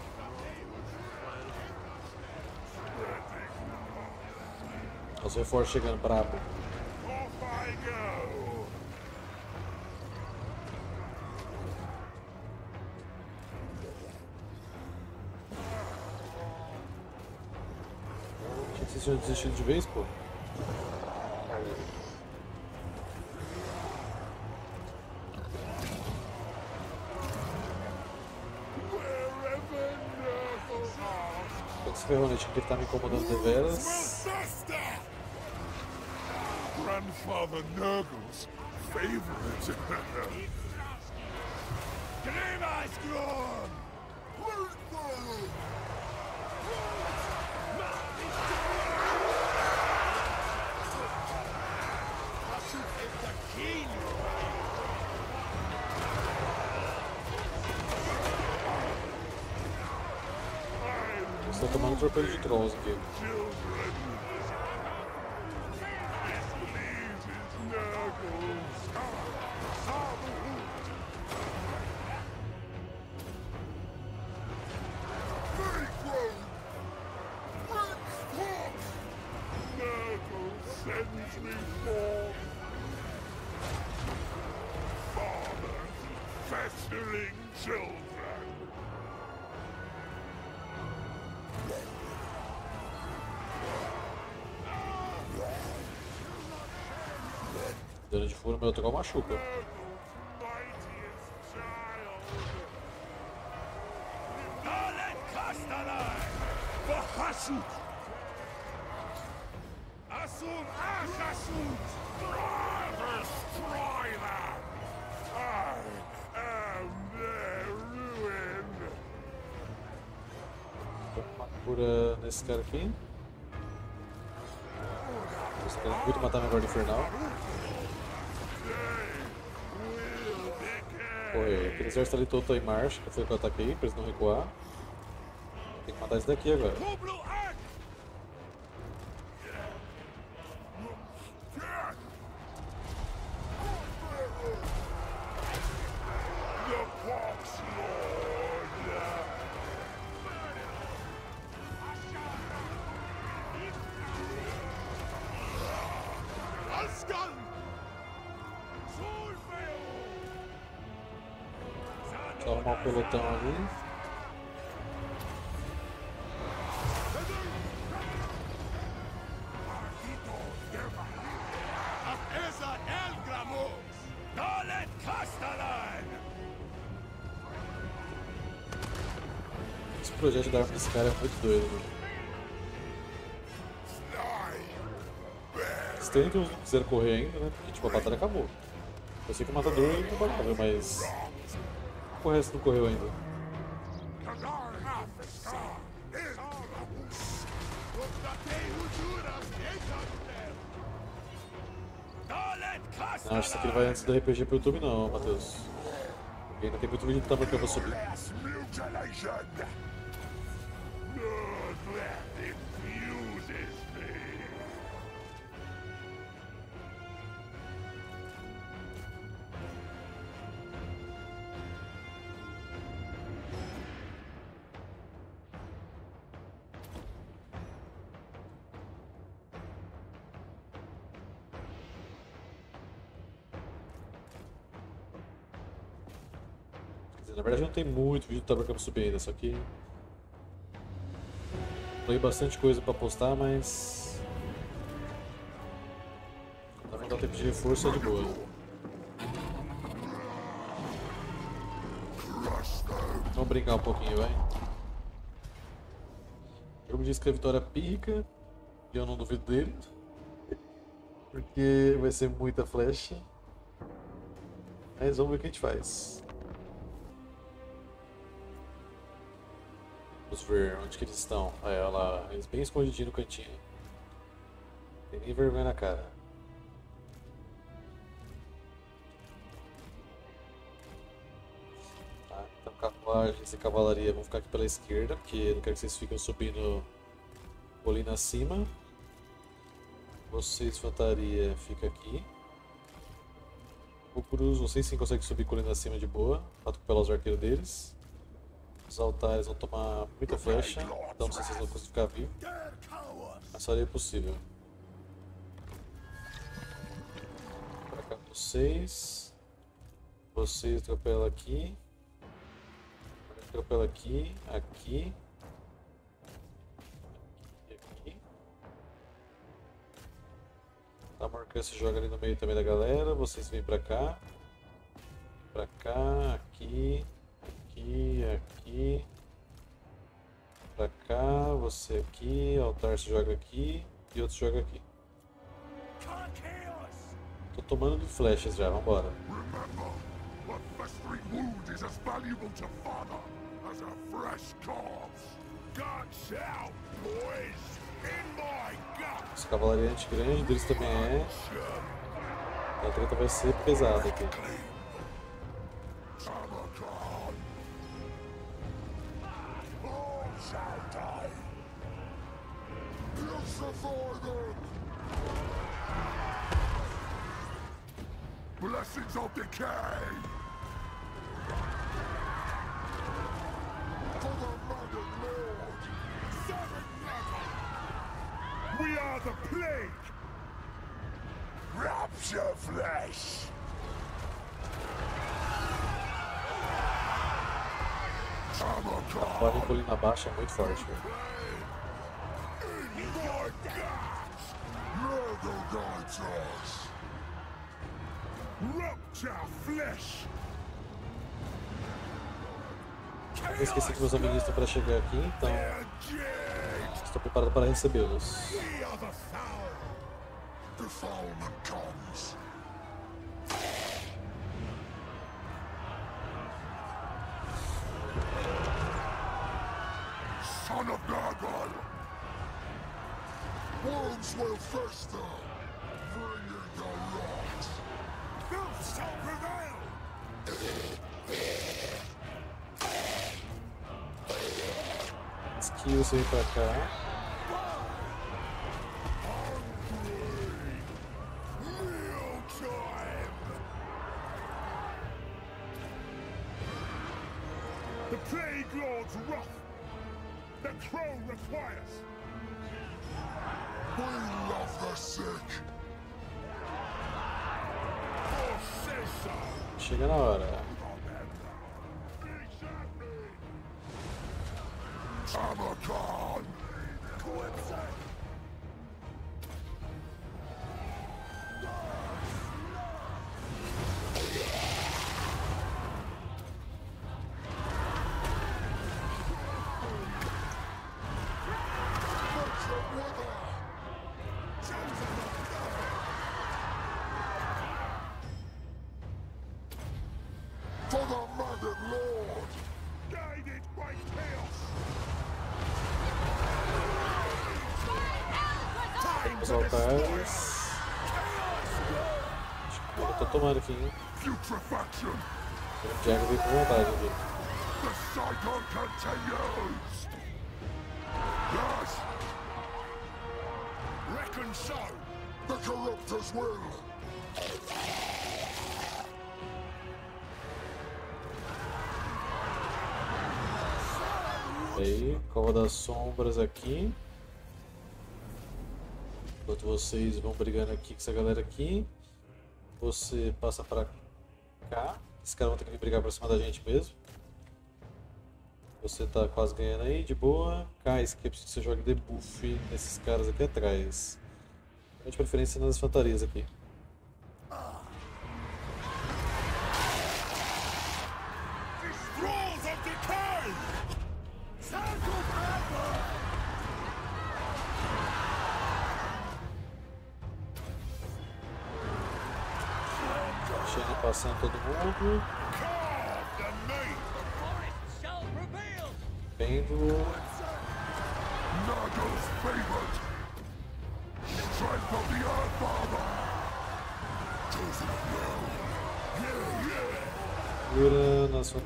Os reforços chegando brabo. Achei que tinham desistido de vez, pô. Ferronete aqui tá me incomodando deveras. Master! Grandfather Nurgle's favorite. Grimmaskron! Estou tomando torpedo am their ruin! Tô com uma cura cara aqui. Esse cara é muito matar minha guarda infernal. Will decay! Correr. Aquele exército ali todo tá em marcha, que foi o que eu ataquei, pra eles não recuar. Tem que matar esse daqui agora. Arrumar o pelotão ali. Esse projeto da arma desse cara é muito doido, mano. Estranho que não quiseram correr ainda, né? Porque tipo, a batalha acabou. Eu sei que o matador é imbatável, mas. O resto não correu ainda. Não, acho que não vai antes do RPG pro YouTube não, Matheus. Ainda tem muito vídeo do Tamarcão pra subir. Tem muito vídeo do Tamarcão pra subir ainda, só que. Falei bastante coisa pra postar, mas. Pra não dar tempo de reforço é de boa. Vamos brincar um pouquinho, vai. O jogo diz que a vitória é pírrica, e eu não duvido dele. Porque vai ser muita flecha. Mas vamos ver o que a gente faz. Vamos ver onde que eles estão. Aí, olha lá, eles bem escondidinhos no cantinho. Tem nem vergonha na cara. Tá, então carruagens e cavalaria vão ficar aqui pela esquerda, porque não quero que vocês fiquem subindo colina acima. Vocês, infantaria, fica aqui. O Cruz, vocês sim conseguem subir colina acima de boa, pra atropelar os arqueiros deles. Os altares vão tomar muita flecha, então não sei se vocês vão conseguir ficar vivos. Mas faria possível. Pra cá vocês. Vocês atropelam aqui. Atropela aqui, aqui. Aqui. Tá marcando se joga ali no meio também da galera. Vocês vêm pra cá. Pra cá, aqui. Aqui, aqui. Pra cá, você aqui. Altar se joga aqui. E outro joga aqui. Tô tomando de flechas já, vambora. Os cavalaria grande deles também é. A treta vai ser pesada aqui. Blessings of decay! For the Mother Lord! Seven We are the plague! Rapture flesh! Abaddon! Pode colina baixa é muito forte, velho. Murder guides us! Rupture flesh! Eu esqueci que meus amigos estão para chegar aqui, então estou preparado para recebê-los. Defilement comes! Skill você vem pra cá. Putrefaction! O Jack veio com vontade aqui. The cycle continues! Yes! Reckon so! The Corruptor's will! Aí, Cova das Sombras aqui. Enquanto vocês vão brigando aqui com essa galera aqui. Você passa pra cá. Esses caras vão ter que brigar pra cima da gente mesmo. Você tá quase ganhando aí, de boa. Cais, que você jogue debuff nesses caras aqui atrás. De preferência nas infantarias aqui.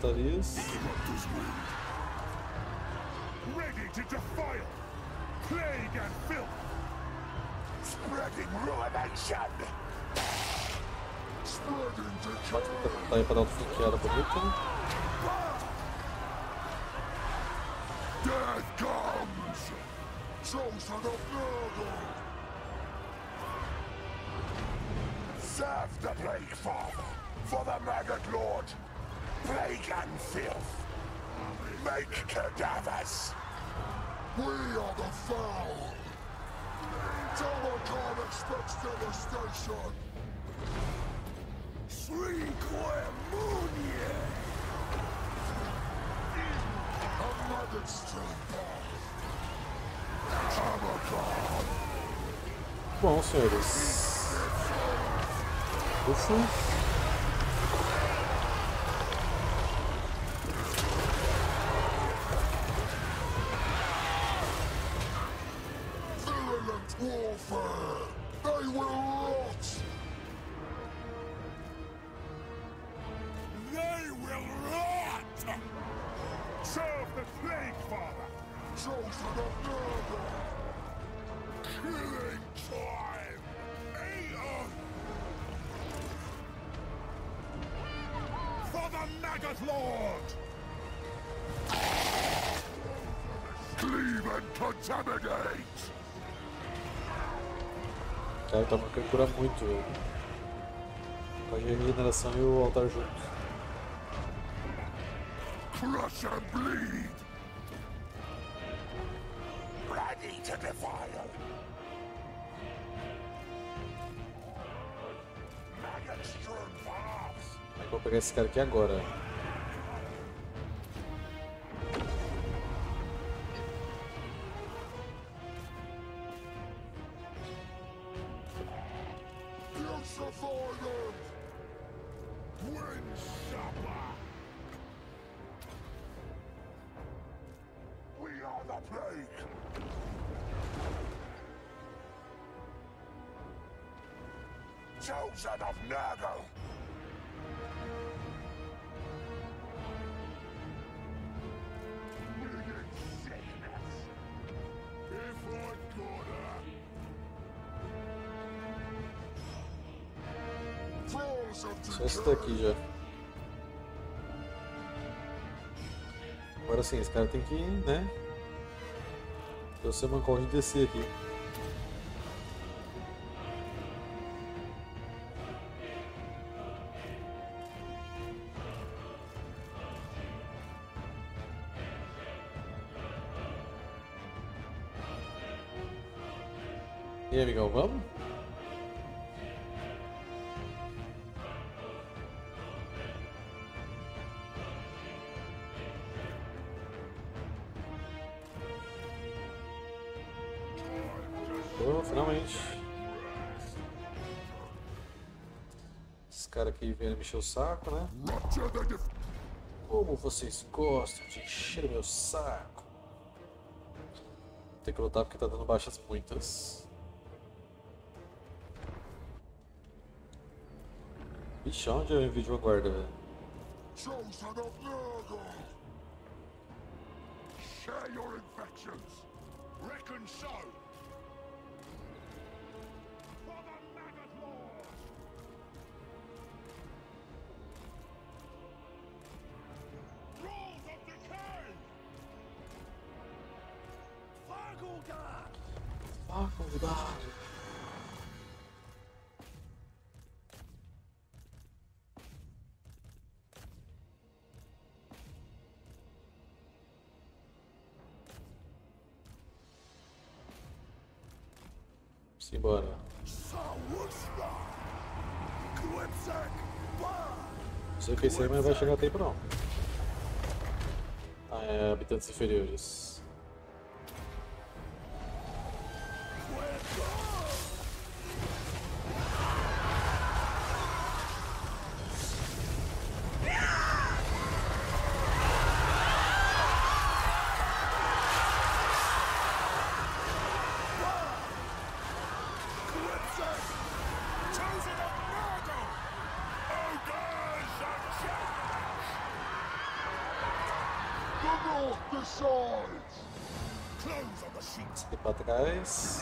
Fantasias. Corruptor's! Ready to defile! Plague and filth! Spreading ruination! Spreading! Tá aí pra dar uma flanqueada bonita. Death comes! Chosen of Nurgle! Serve the Plague Father for the Maggot Lord! Plague and filth! Make cadavers! We are the foul! Telecorn expects devastation! Srinquemunia! A maggot still Tamacon! Bom, senhores. Ufa. Virulent Tá marcando cura muito, velho. Com a regeneração e o altar juntos. Crush and bleed! Ready to defile! Maggot strewn paths! Vou pegar esse cara aqui agora. Decay! daqui já. Agora sim, esse cara tem que, né? O seu mancol de descer aqui. Vêm mexer o saco, né? Como vocês gostam de encher o meu saco? Tem que lutar porque tá dando baixas muitas. Ixi, onde eu envio a guarda, velho? Share your infections! Reckon. Simbora. Não sei o que é isso aí, mas vai chegar a tempo não. Ah, é habitantes inferiores. E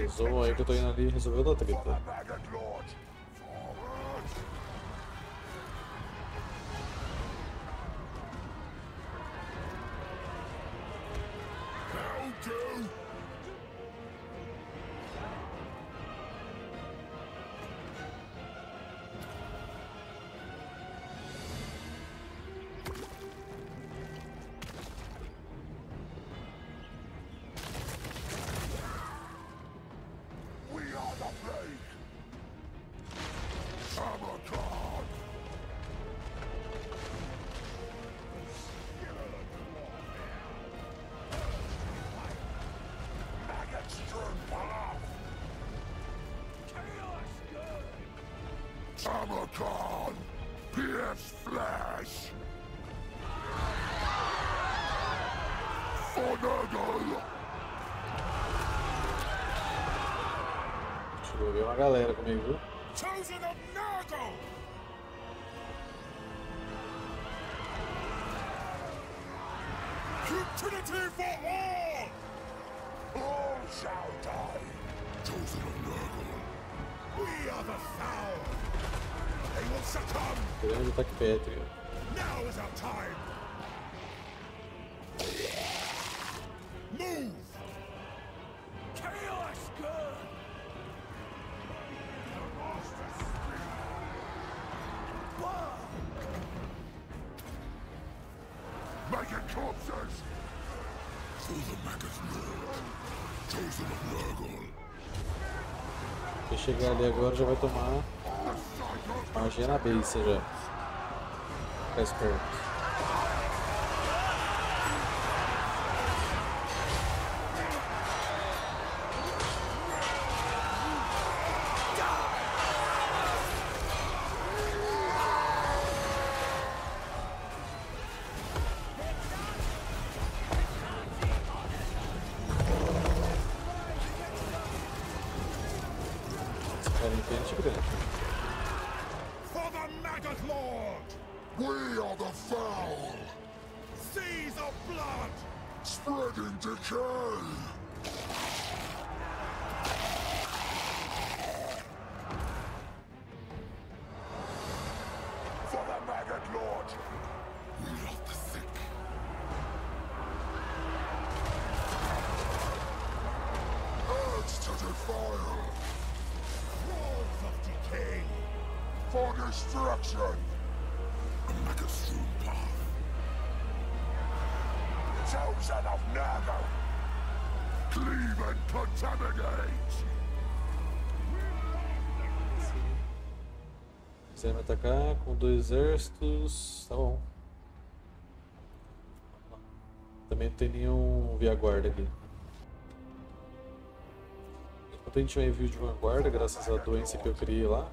Resolvam aí que eu tô indo ali resolver outra treta. Chegou ver uma galera comigo, viu? chosen of Nurgle! Putridity for all! All shall die! Chosen of Nurgle! We are the foul! They will succumb! Grande ataque pétreo. Now is our time! Move! Já vai tomar magia na base já. Fica esperto. Atacar com dois exércitos. Tá bom. Também não tem nenhum via guarda aqui. Enquanto a gente tiver envio de vanguarda, graças à doença que eu criei lá,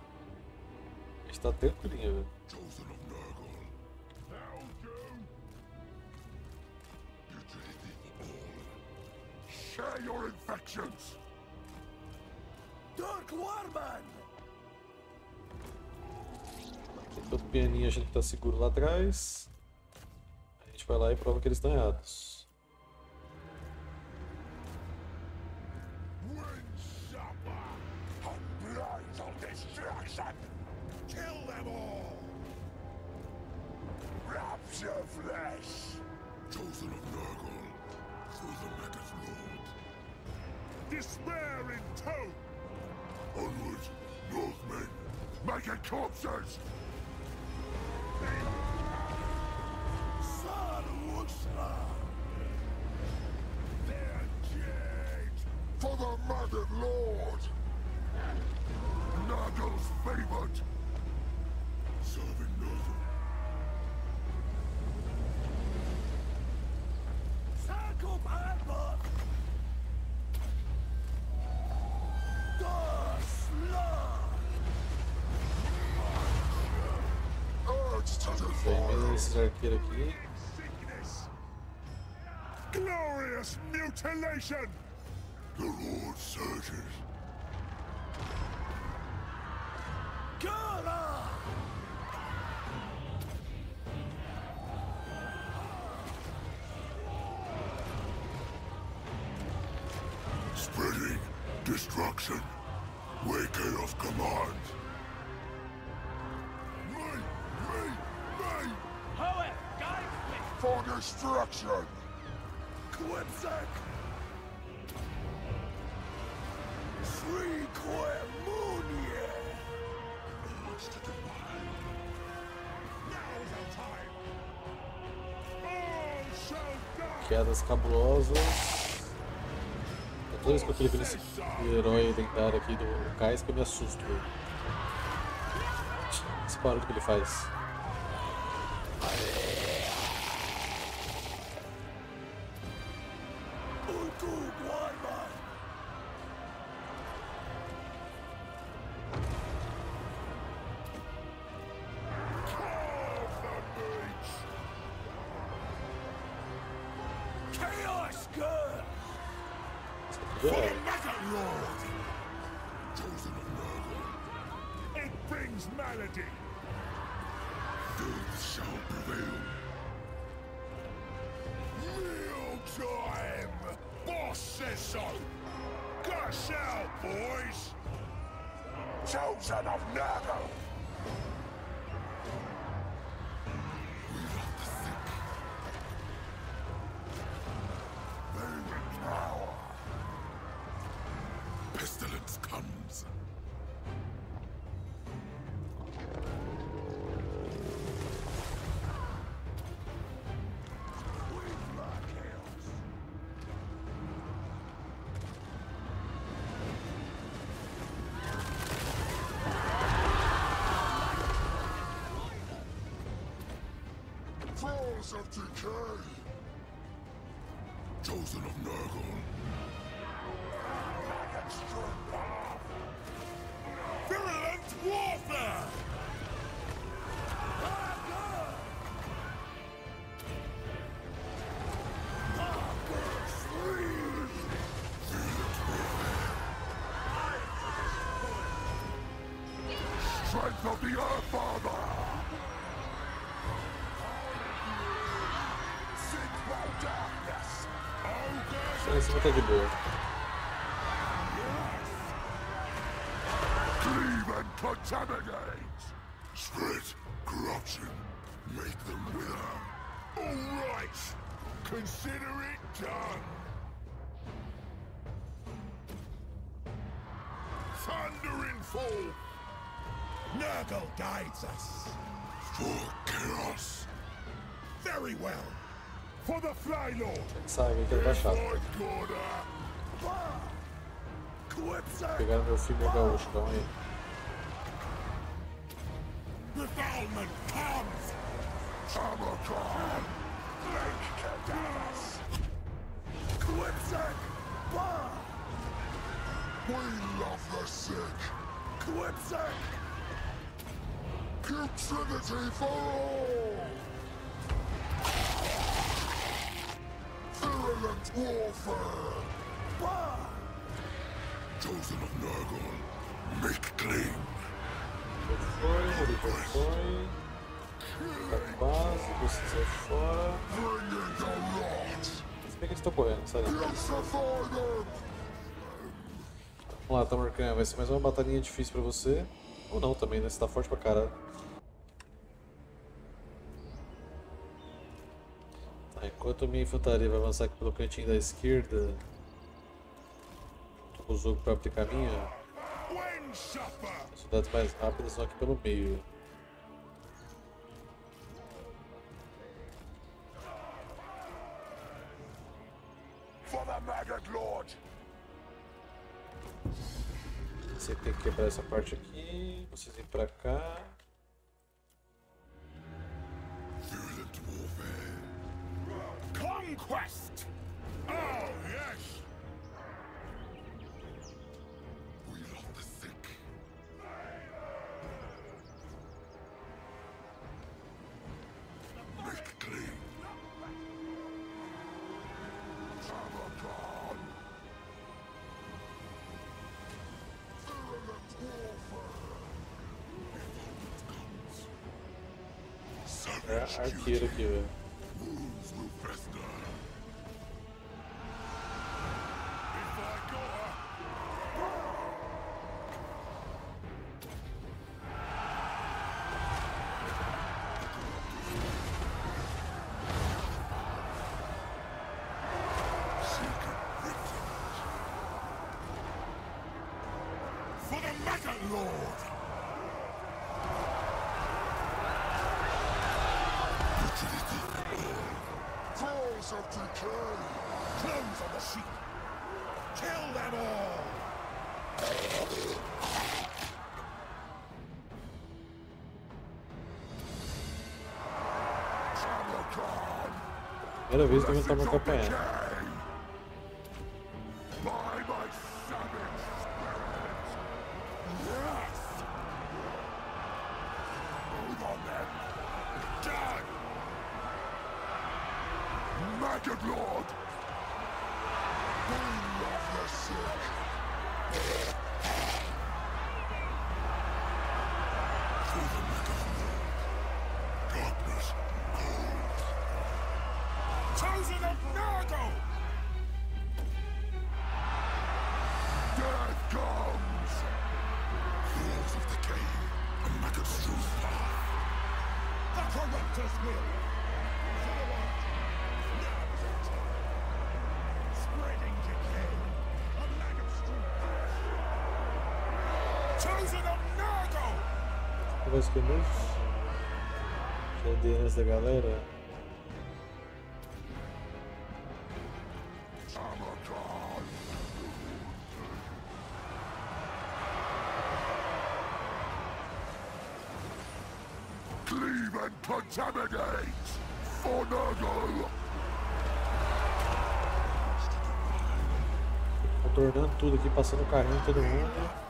a gente tá tranquilinho, velho. Seguro lá atrás. A gente vai lá e prova que eles estão errados. Urge to Tem defile. esses arqueiros aqui. Sickness! Glorious mutilation! The Lord surges. Gara! Spreading destruction! Quipsack! Sri Quemunie! Urge to defile. Now is our time! All shall die! Quedas cabulosas. É toda vez que eu tô vendo esse herói lendário aqui do Kais que eu me assusto. Esse barulho que ele faz. And contaminate! Spirit, corruption, make them wither. All right! Consider it done! Fall! Nurgle guides us! For chaos! Very well! For the Fly Lord! Sabe que ele tá chato. For Gorda! Quetzal! Pegaram meu filho meu gaúcho, calma aí. Befoulment comes! Amakon! Lake Kadaras! Quipsic! Bah! We love the sick! Quipsic! Putridity for all! Virulent warfare! Bah! Chosen of Nurgle, make claim! Foi. Tá quase, sai fora. Se que eles correndo, sabe? Vamos lá, Tamarcan, vai ser mais uma batalhinha difícil pra você. Ou não também, né? Você tá forte pra caralho. Enquanto minha infantaria vai avançar aqui pelo cantinho da esquerda, o jogo abrir caminho, Windsuffer! as unidades mais rápidas são aqui pelo meio. Você tem que quebrar essa parte aqui, vocês vêm pra cá. Conquest! Oh, yes! We love the sick. Make clean. Tamakon! Virulent warfare. É Savage arqueiro aqui, velho. Wounds Primeira vez que eu me acompanhando. Meus. Cadê da galera? Tamakon! Cleave and contaminate! For Nurgle! Contornando tudo aqui, passando o carrinho em todo mundo.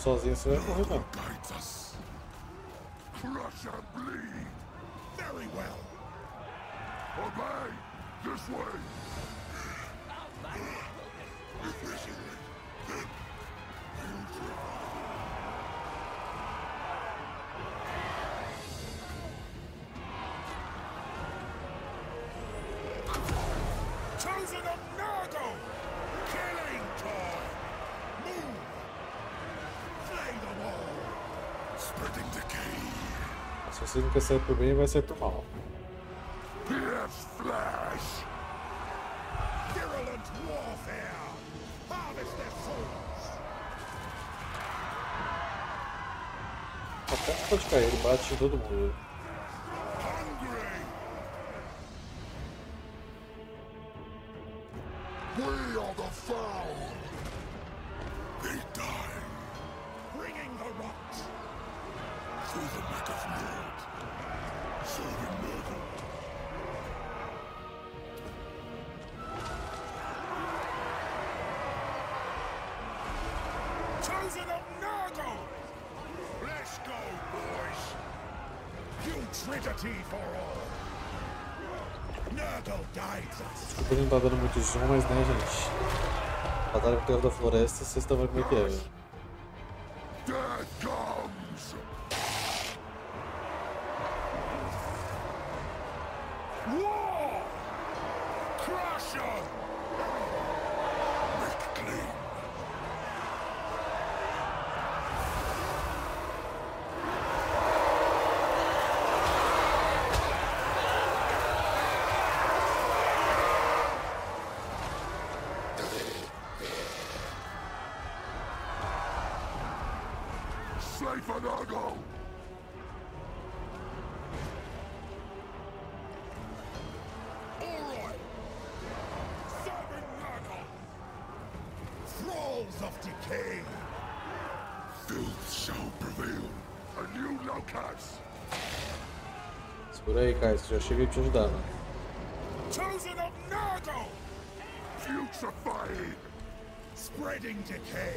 sozinho você vai correr mano. nunca ser pro bem, vai sair pro mal. Até pode cair, ele bate em todo mundo. Zoom, né, gente? Batalha com o Terror da Floresta, vocês estão vendo como é que é, velho. кайс, я ще випчеш дана. Chosen of Nago! Putrefying! Spreading decay!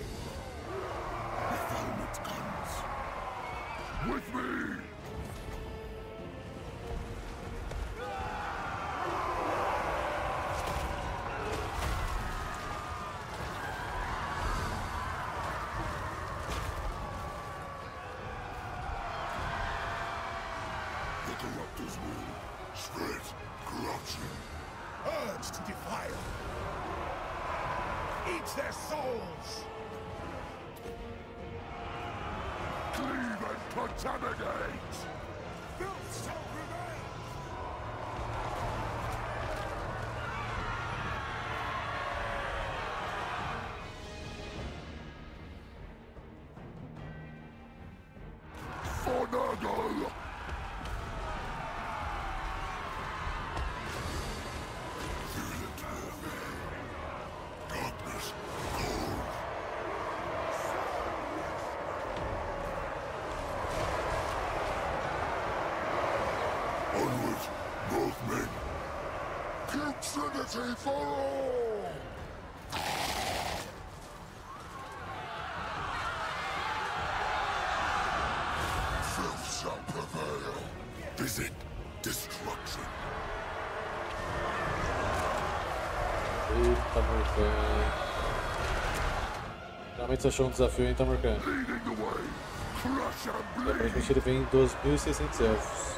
Triunfou! Truth shall Realmente achou um desafio, hein, tá, Marcão? Aparentemente ele vem em 2.600 elfos.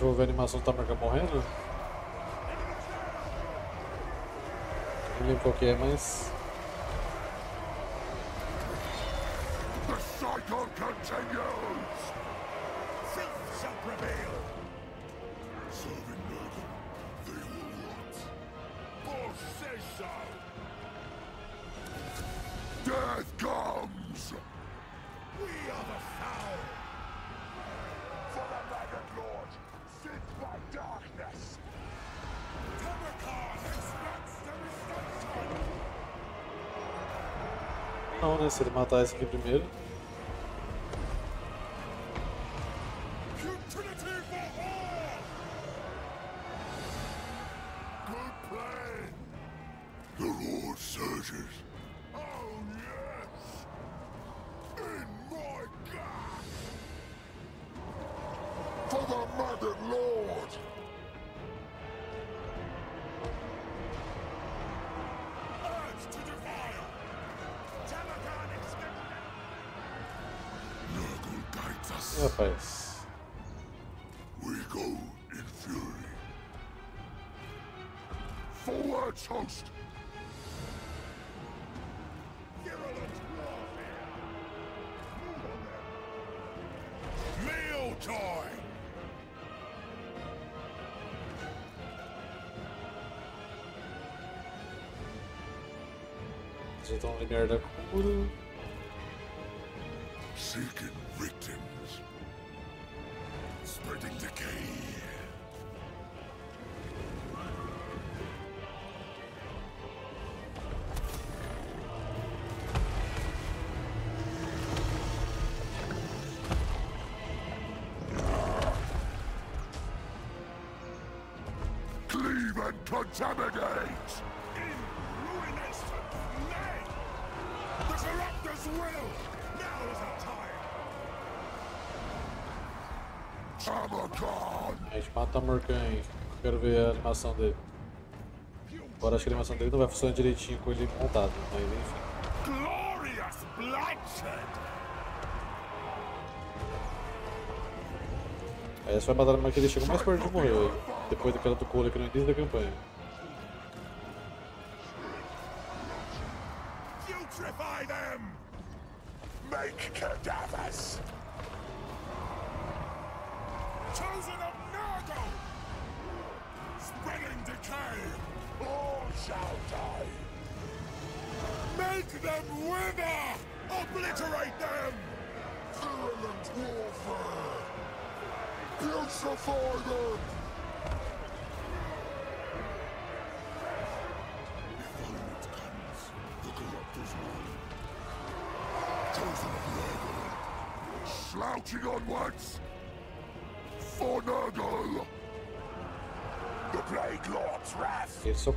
Parte vou ver a animação do Tamarca morrendo. Não lembro qual que é, mas. Se ele matar esse aqui primeiro. Já estão no limiar da cura. Seeking victims. Spreading decay. Cleave and contaminate! Will. Now is our time. A gente mata o Morkan aí. Quero ver a animação dele. Agora acho que a animação dele não vai funcionar direitinho com ele montado, mas enfim. Glorious bloodshed. Aí você vai matar mas que ele chegou mais perto de morrer. Depois daquela do Cole aqui no início da campanha.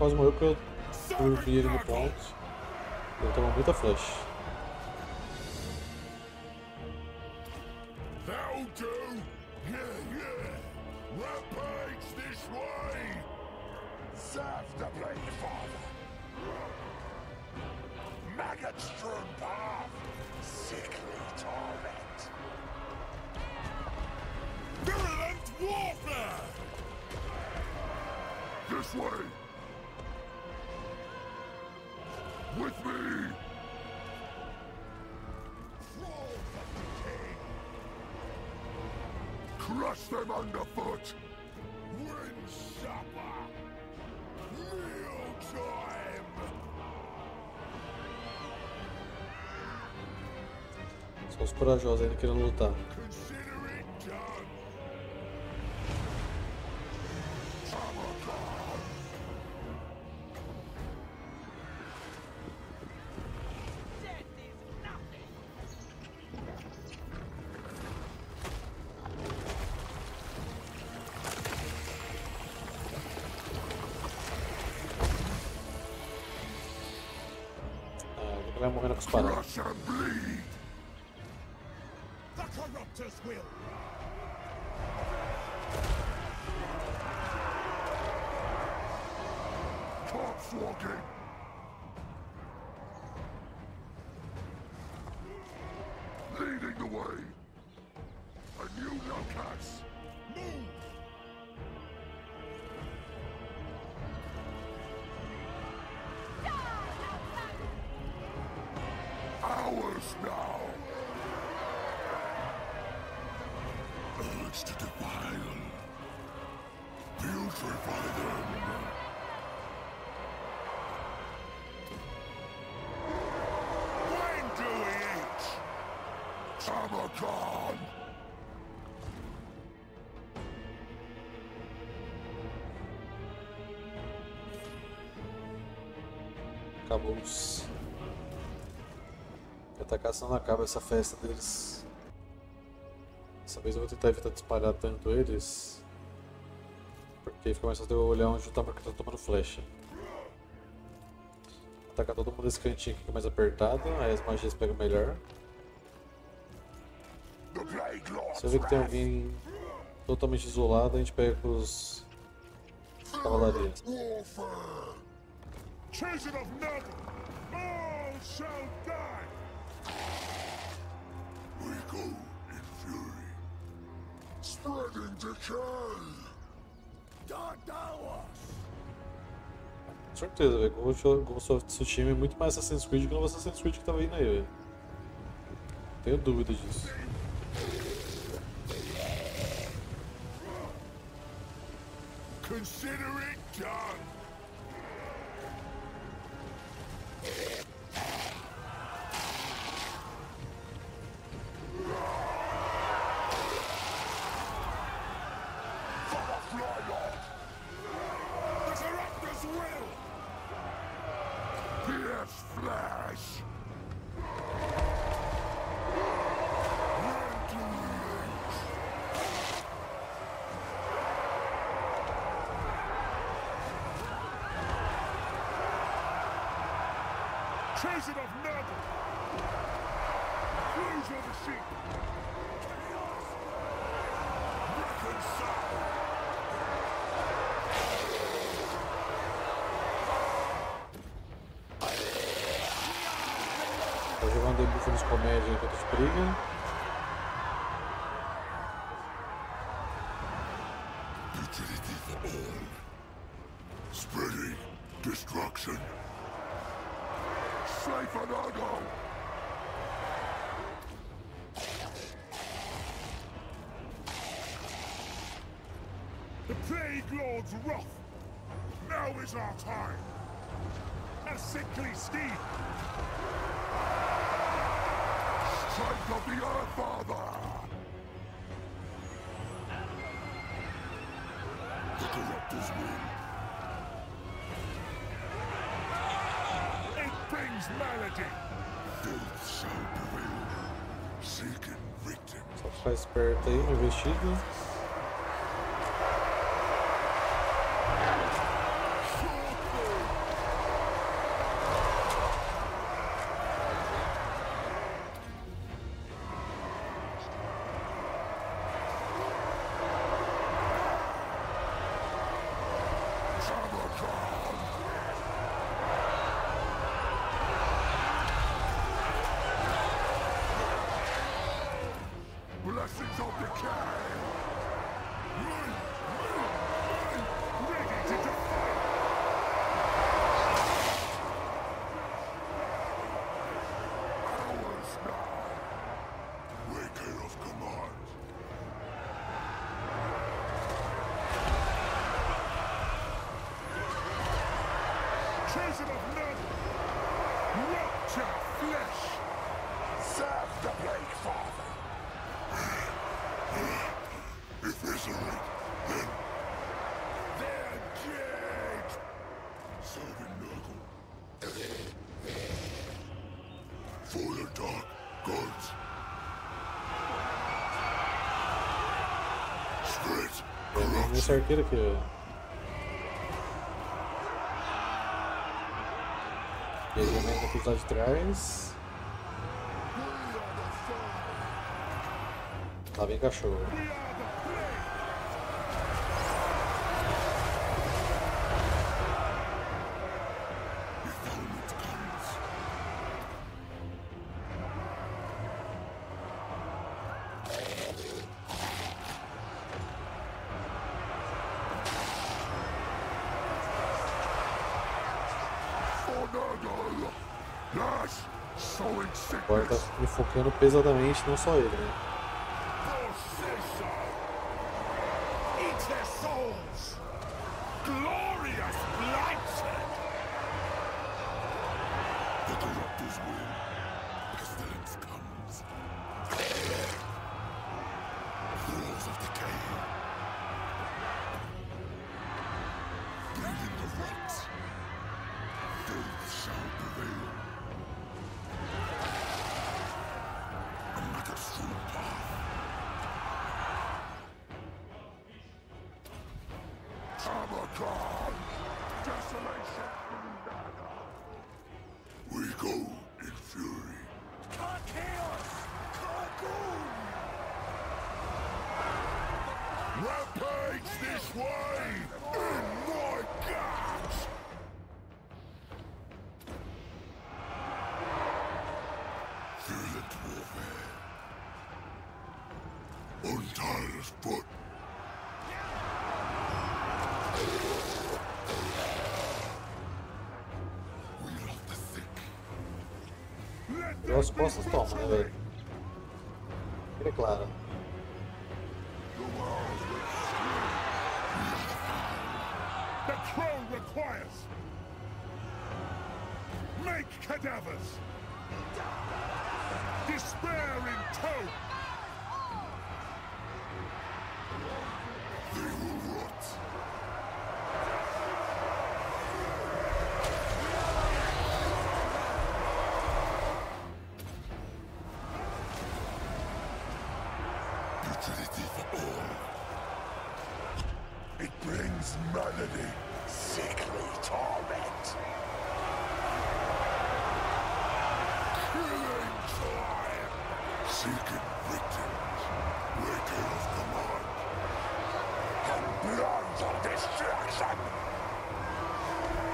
Quase morreu porque eu dormi ele no ponto. Ele tomou muita flash. Corajosos ainda querendo lutar. Walking, Leading the way. A new Nutcats. Move! Die, Ours now. Urge to defile. Putrefy them. Acabou os. A atacação não acaba essa festa deles. Dessa vez eu vou tentar evitar de espalhar tanto eles. Porque fica mais fácil de eu olhar onde o Tamar tá tomando flecha. Atacar todo mundo nesse cantinho aqui que é mais apertado, aí as magias pegam melhor. Se eu ver que tem alguém totalmente isolado, a gente pega com os cavalaria. Children of Nurgle, all shall die! We go in fury. Spreading decay! Com certeza, velho. Ghost of- Ghost of Tsushima é muito mais Assassin's Creed que o novo Assassin's Creed que tá vindo aí, velho. Tenho dúvida disso. Consider it done! Briga. Utility for all. Spreading destruction. Argo! The Plague Lord's wrath! Now is our time! A sickly steed! Strike of the Earth Father! The Corruptor's will. It brings malady! Filth shall prevail. Seeking victims. Só ficar esperto aí. Blessings of decay! Ready to defy! Hours now! Waker of command! Chosen of none! Rupture flesh! Serve the Plague Father! Eviscerate them! They're dead! Serving Nurgle. For the Dark Gods. Spread Esse arqueiro aqui, ó. E aí vem aqui lá de trás. Lá vem cachorro. Focando pesadamente, não só ele, né? Pelas costas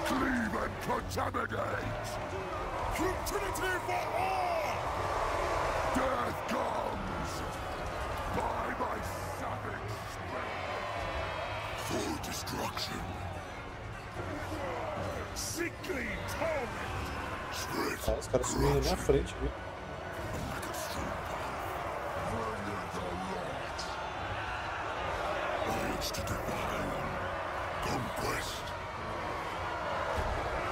Cleave and contaminate. Utility for all. Death comes. By my savage spirit. For destruction. Sickly torment. Spirit. Tá, os caras sumiram na minha frente, viu? Like a super. Murder the Lord. Urge to defile. Conquest.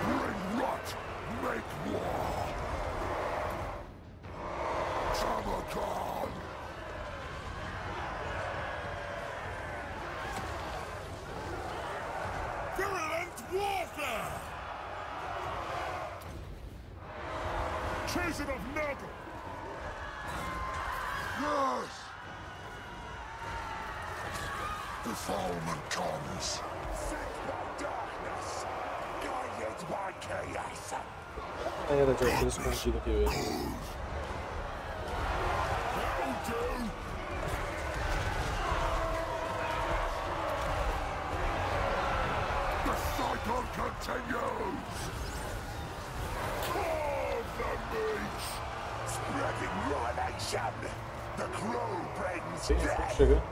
Bring rot. Make war. Tamakon. Virulent warfare. Chosen of Nurgle. Yes! Defilement comes. Sent by darkness. Guided by chaos. Era de arqueiro escondido aqui, velho. That'll do! The cycle continues! Carve the meat! Spreading ruination! The crow brings Sim, death!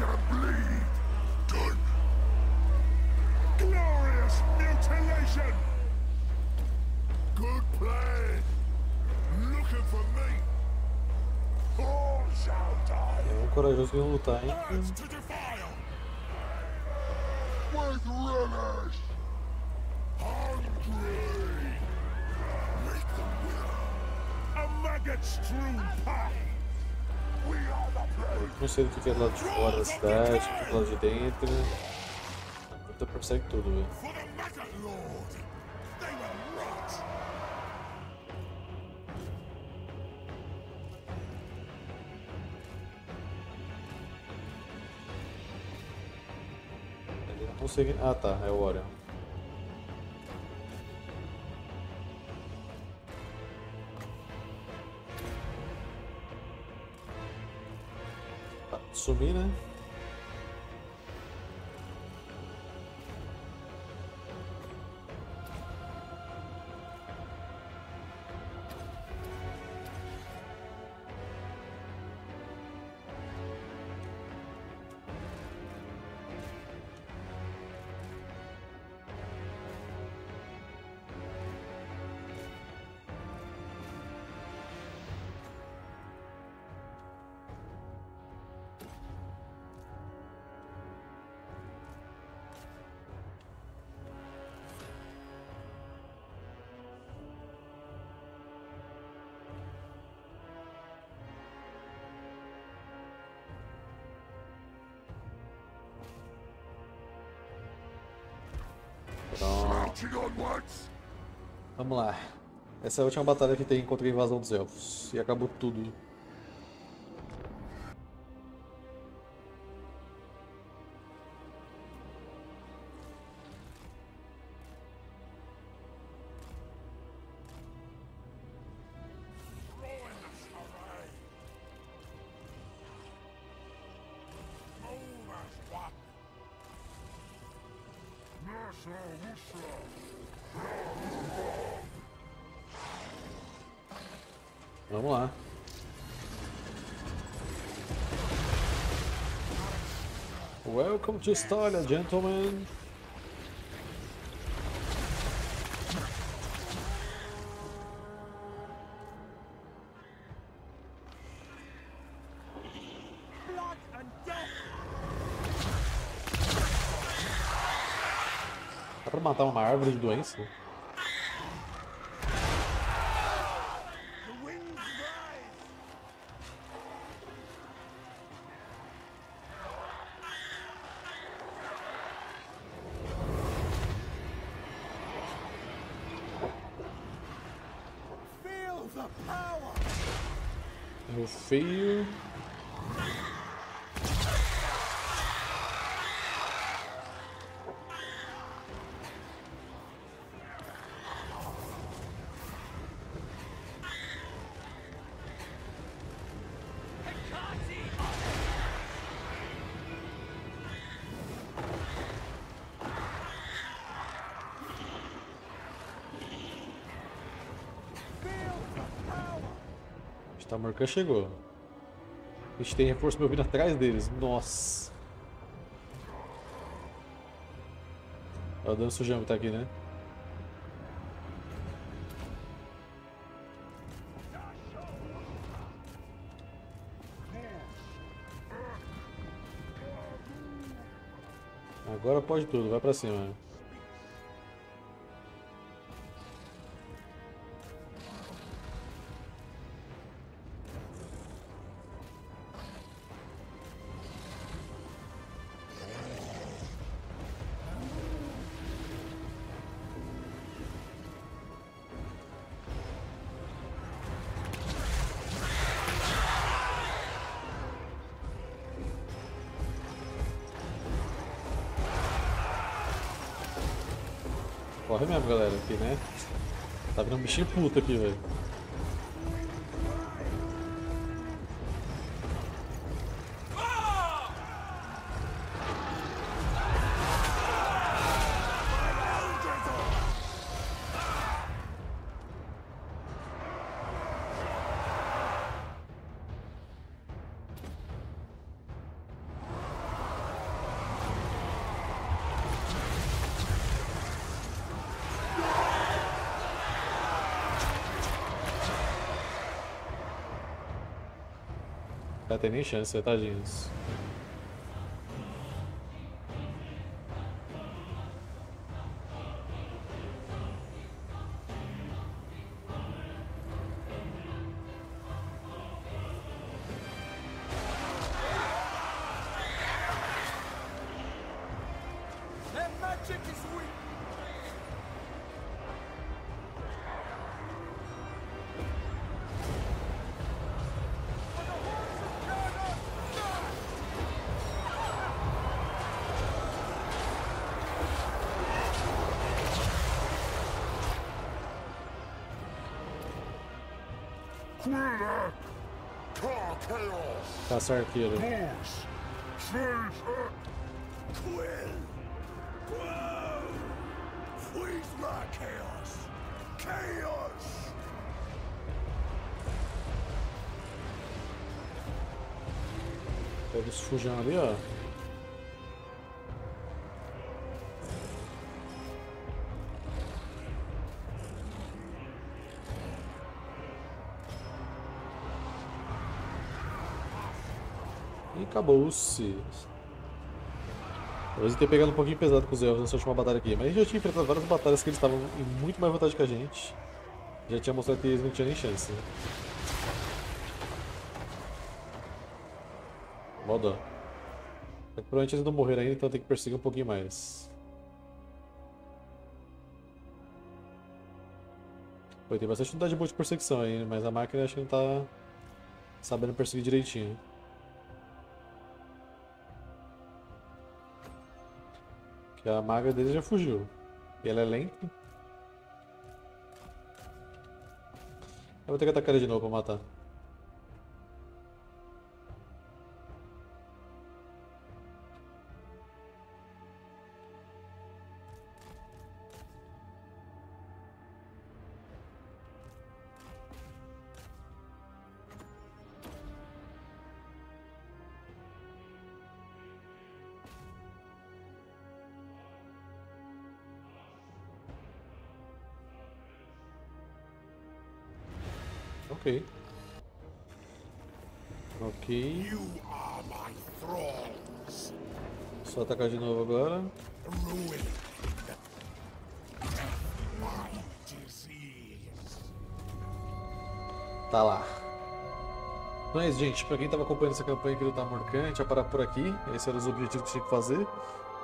And bleed. Done. Glorious mutilation. Good play. Looking for me. All shall die. É um corajoso em lutar, hein? Não sei do que é do lado de fora da cidade, o que é do lado de dentro. Puta persegue tudo, velho. Ah tá, é o Orion. Onwards. Vamos lá. Essa é a última batalha que tem contra a invasão dos elfos. E acabou tudo. Welcome to Stalia, gentlemen. Dá pra matar uma árvore de doença? The winds rise. Feel the power. Eu feio. Tamurkan chegou. A gente tem reforço meu vindo atrás deles. Nossa. O dano que tá aqui, né? Agora pode tudo, vai pra cima. Tá vindo um Não tem nem chance, tadinhos. Chaos! Chaos! Eles fujam ali, ó. Acabou-se. Talvez eu tenha pegado um pouquinho pesado com os elfos nessa última batalha aqui, mas a gente já tinha enfrentado várias batalhas que eles estavam em muito mais vantagem que a gente. Já tinha mostrado que eles não tinham nem chance. Né? Moda. É provavelmente eles não morreram ainda, então tem que perseguir um pouquinho mais. Pô, tem bastante unidade boa de perseguição aí, mas a máquina acho que não tá sabendo perseguir direitinho. Que a maga dele já fugiu. E ela é lenta. Eu vou ter que atacar ele de novo pra matar. Isso, gente. Pra quem tava acompanhando essa campanha aqui do Tamurkan, a gente vai parar por aqui. Esses eram os objetivos que tinha que fazer.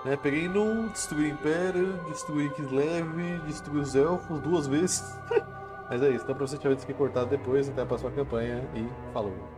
Né? Peguei Num, destruí o Império, destruí Kislev, destruí os Elfos duas vezes. Mas é isso. Então pra você tiver isso aqui cortado depois, até a próxima campanha e falou.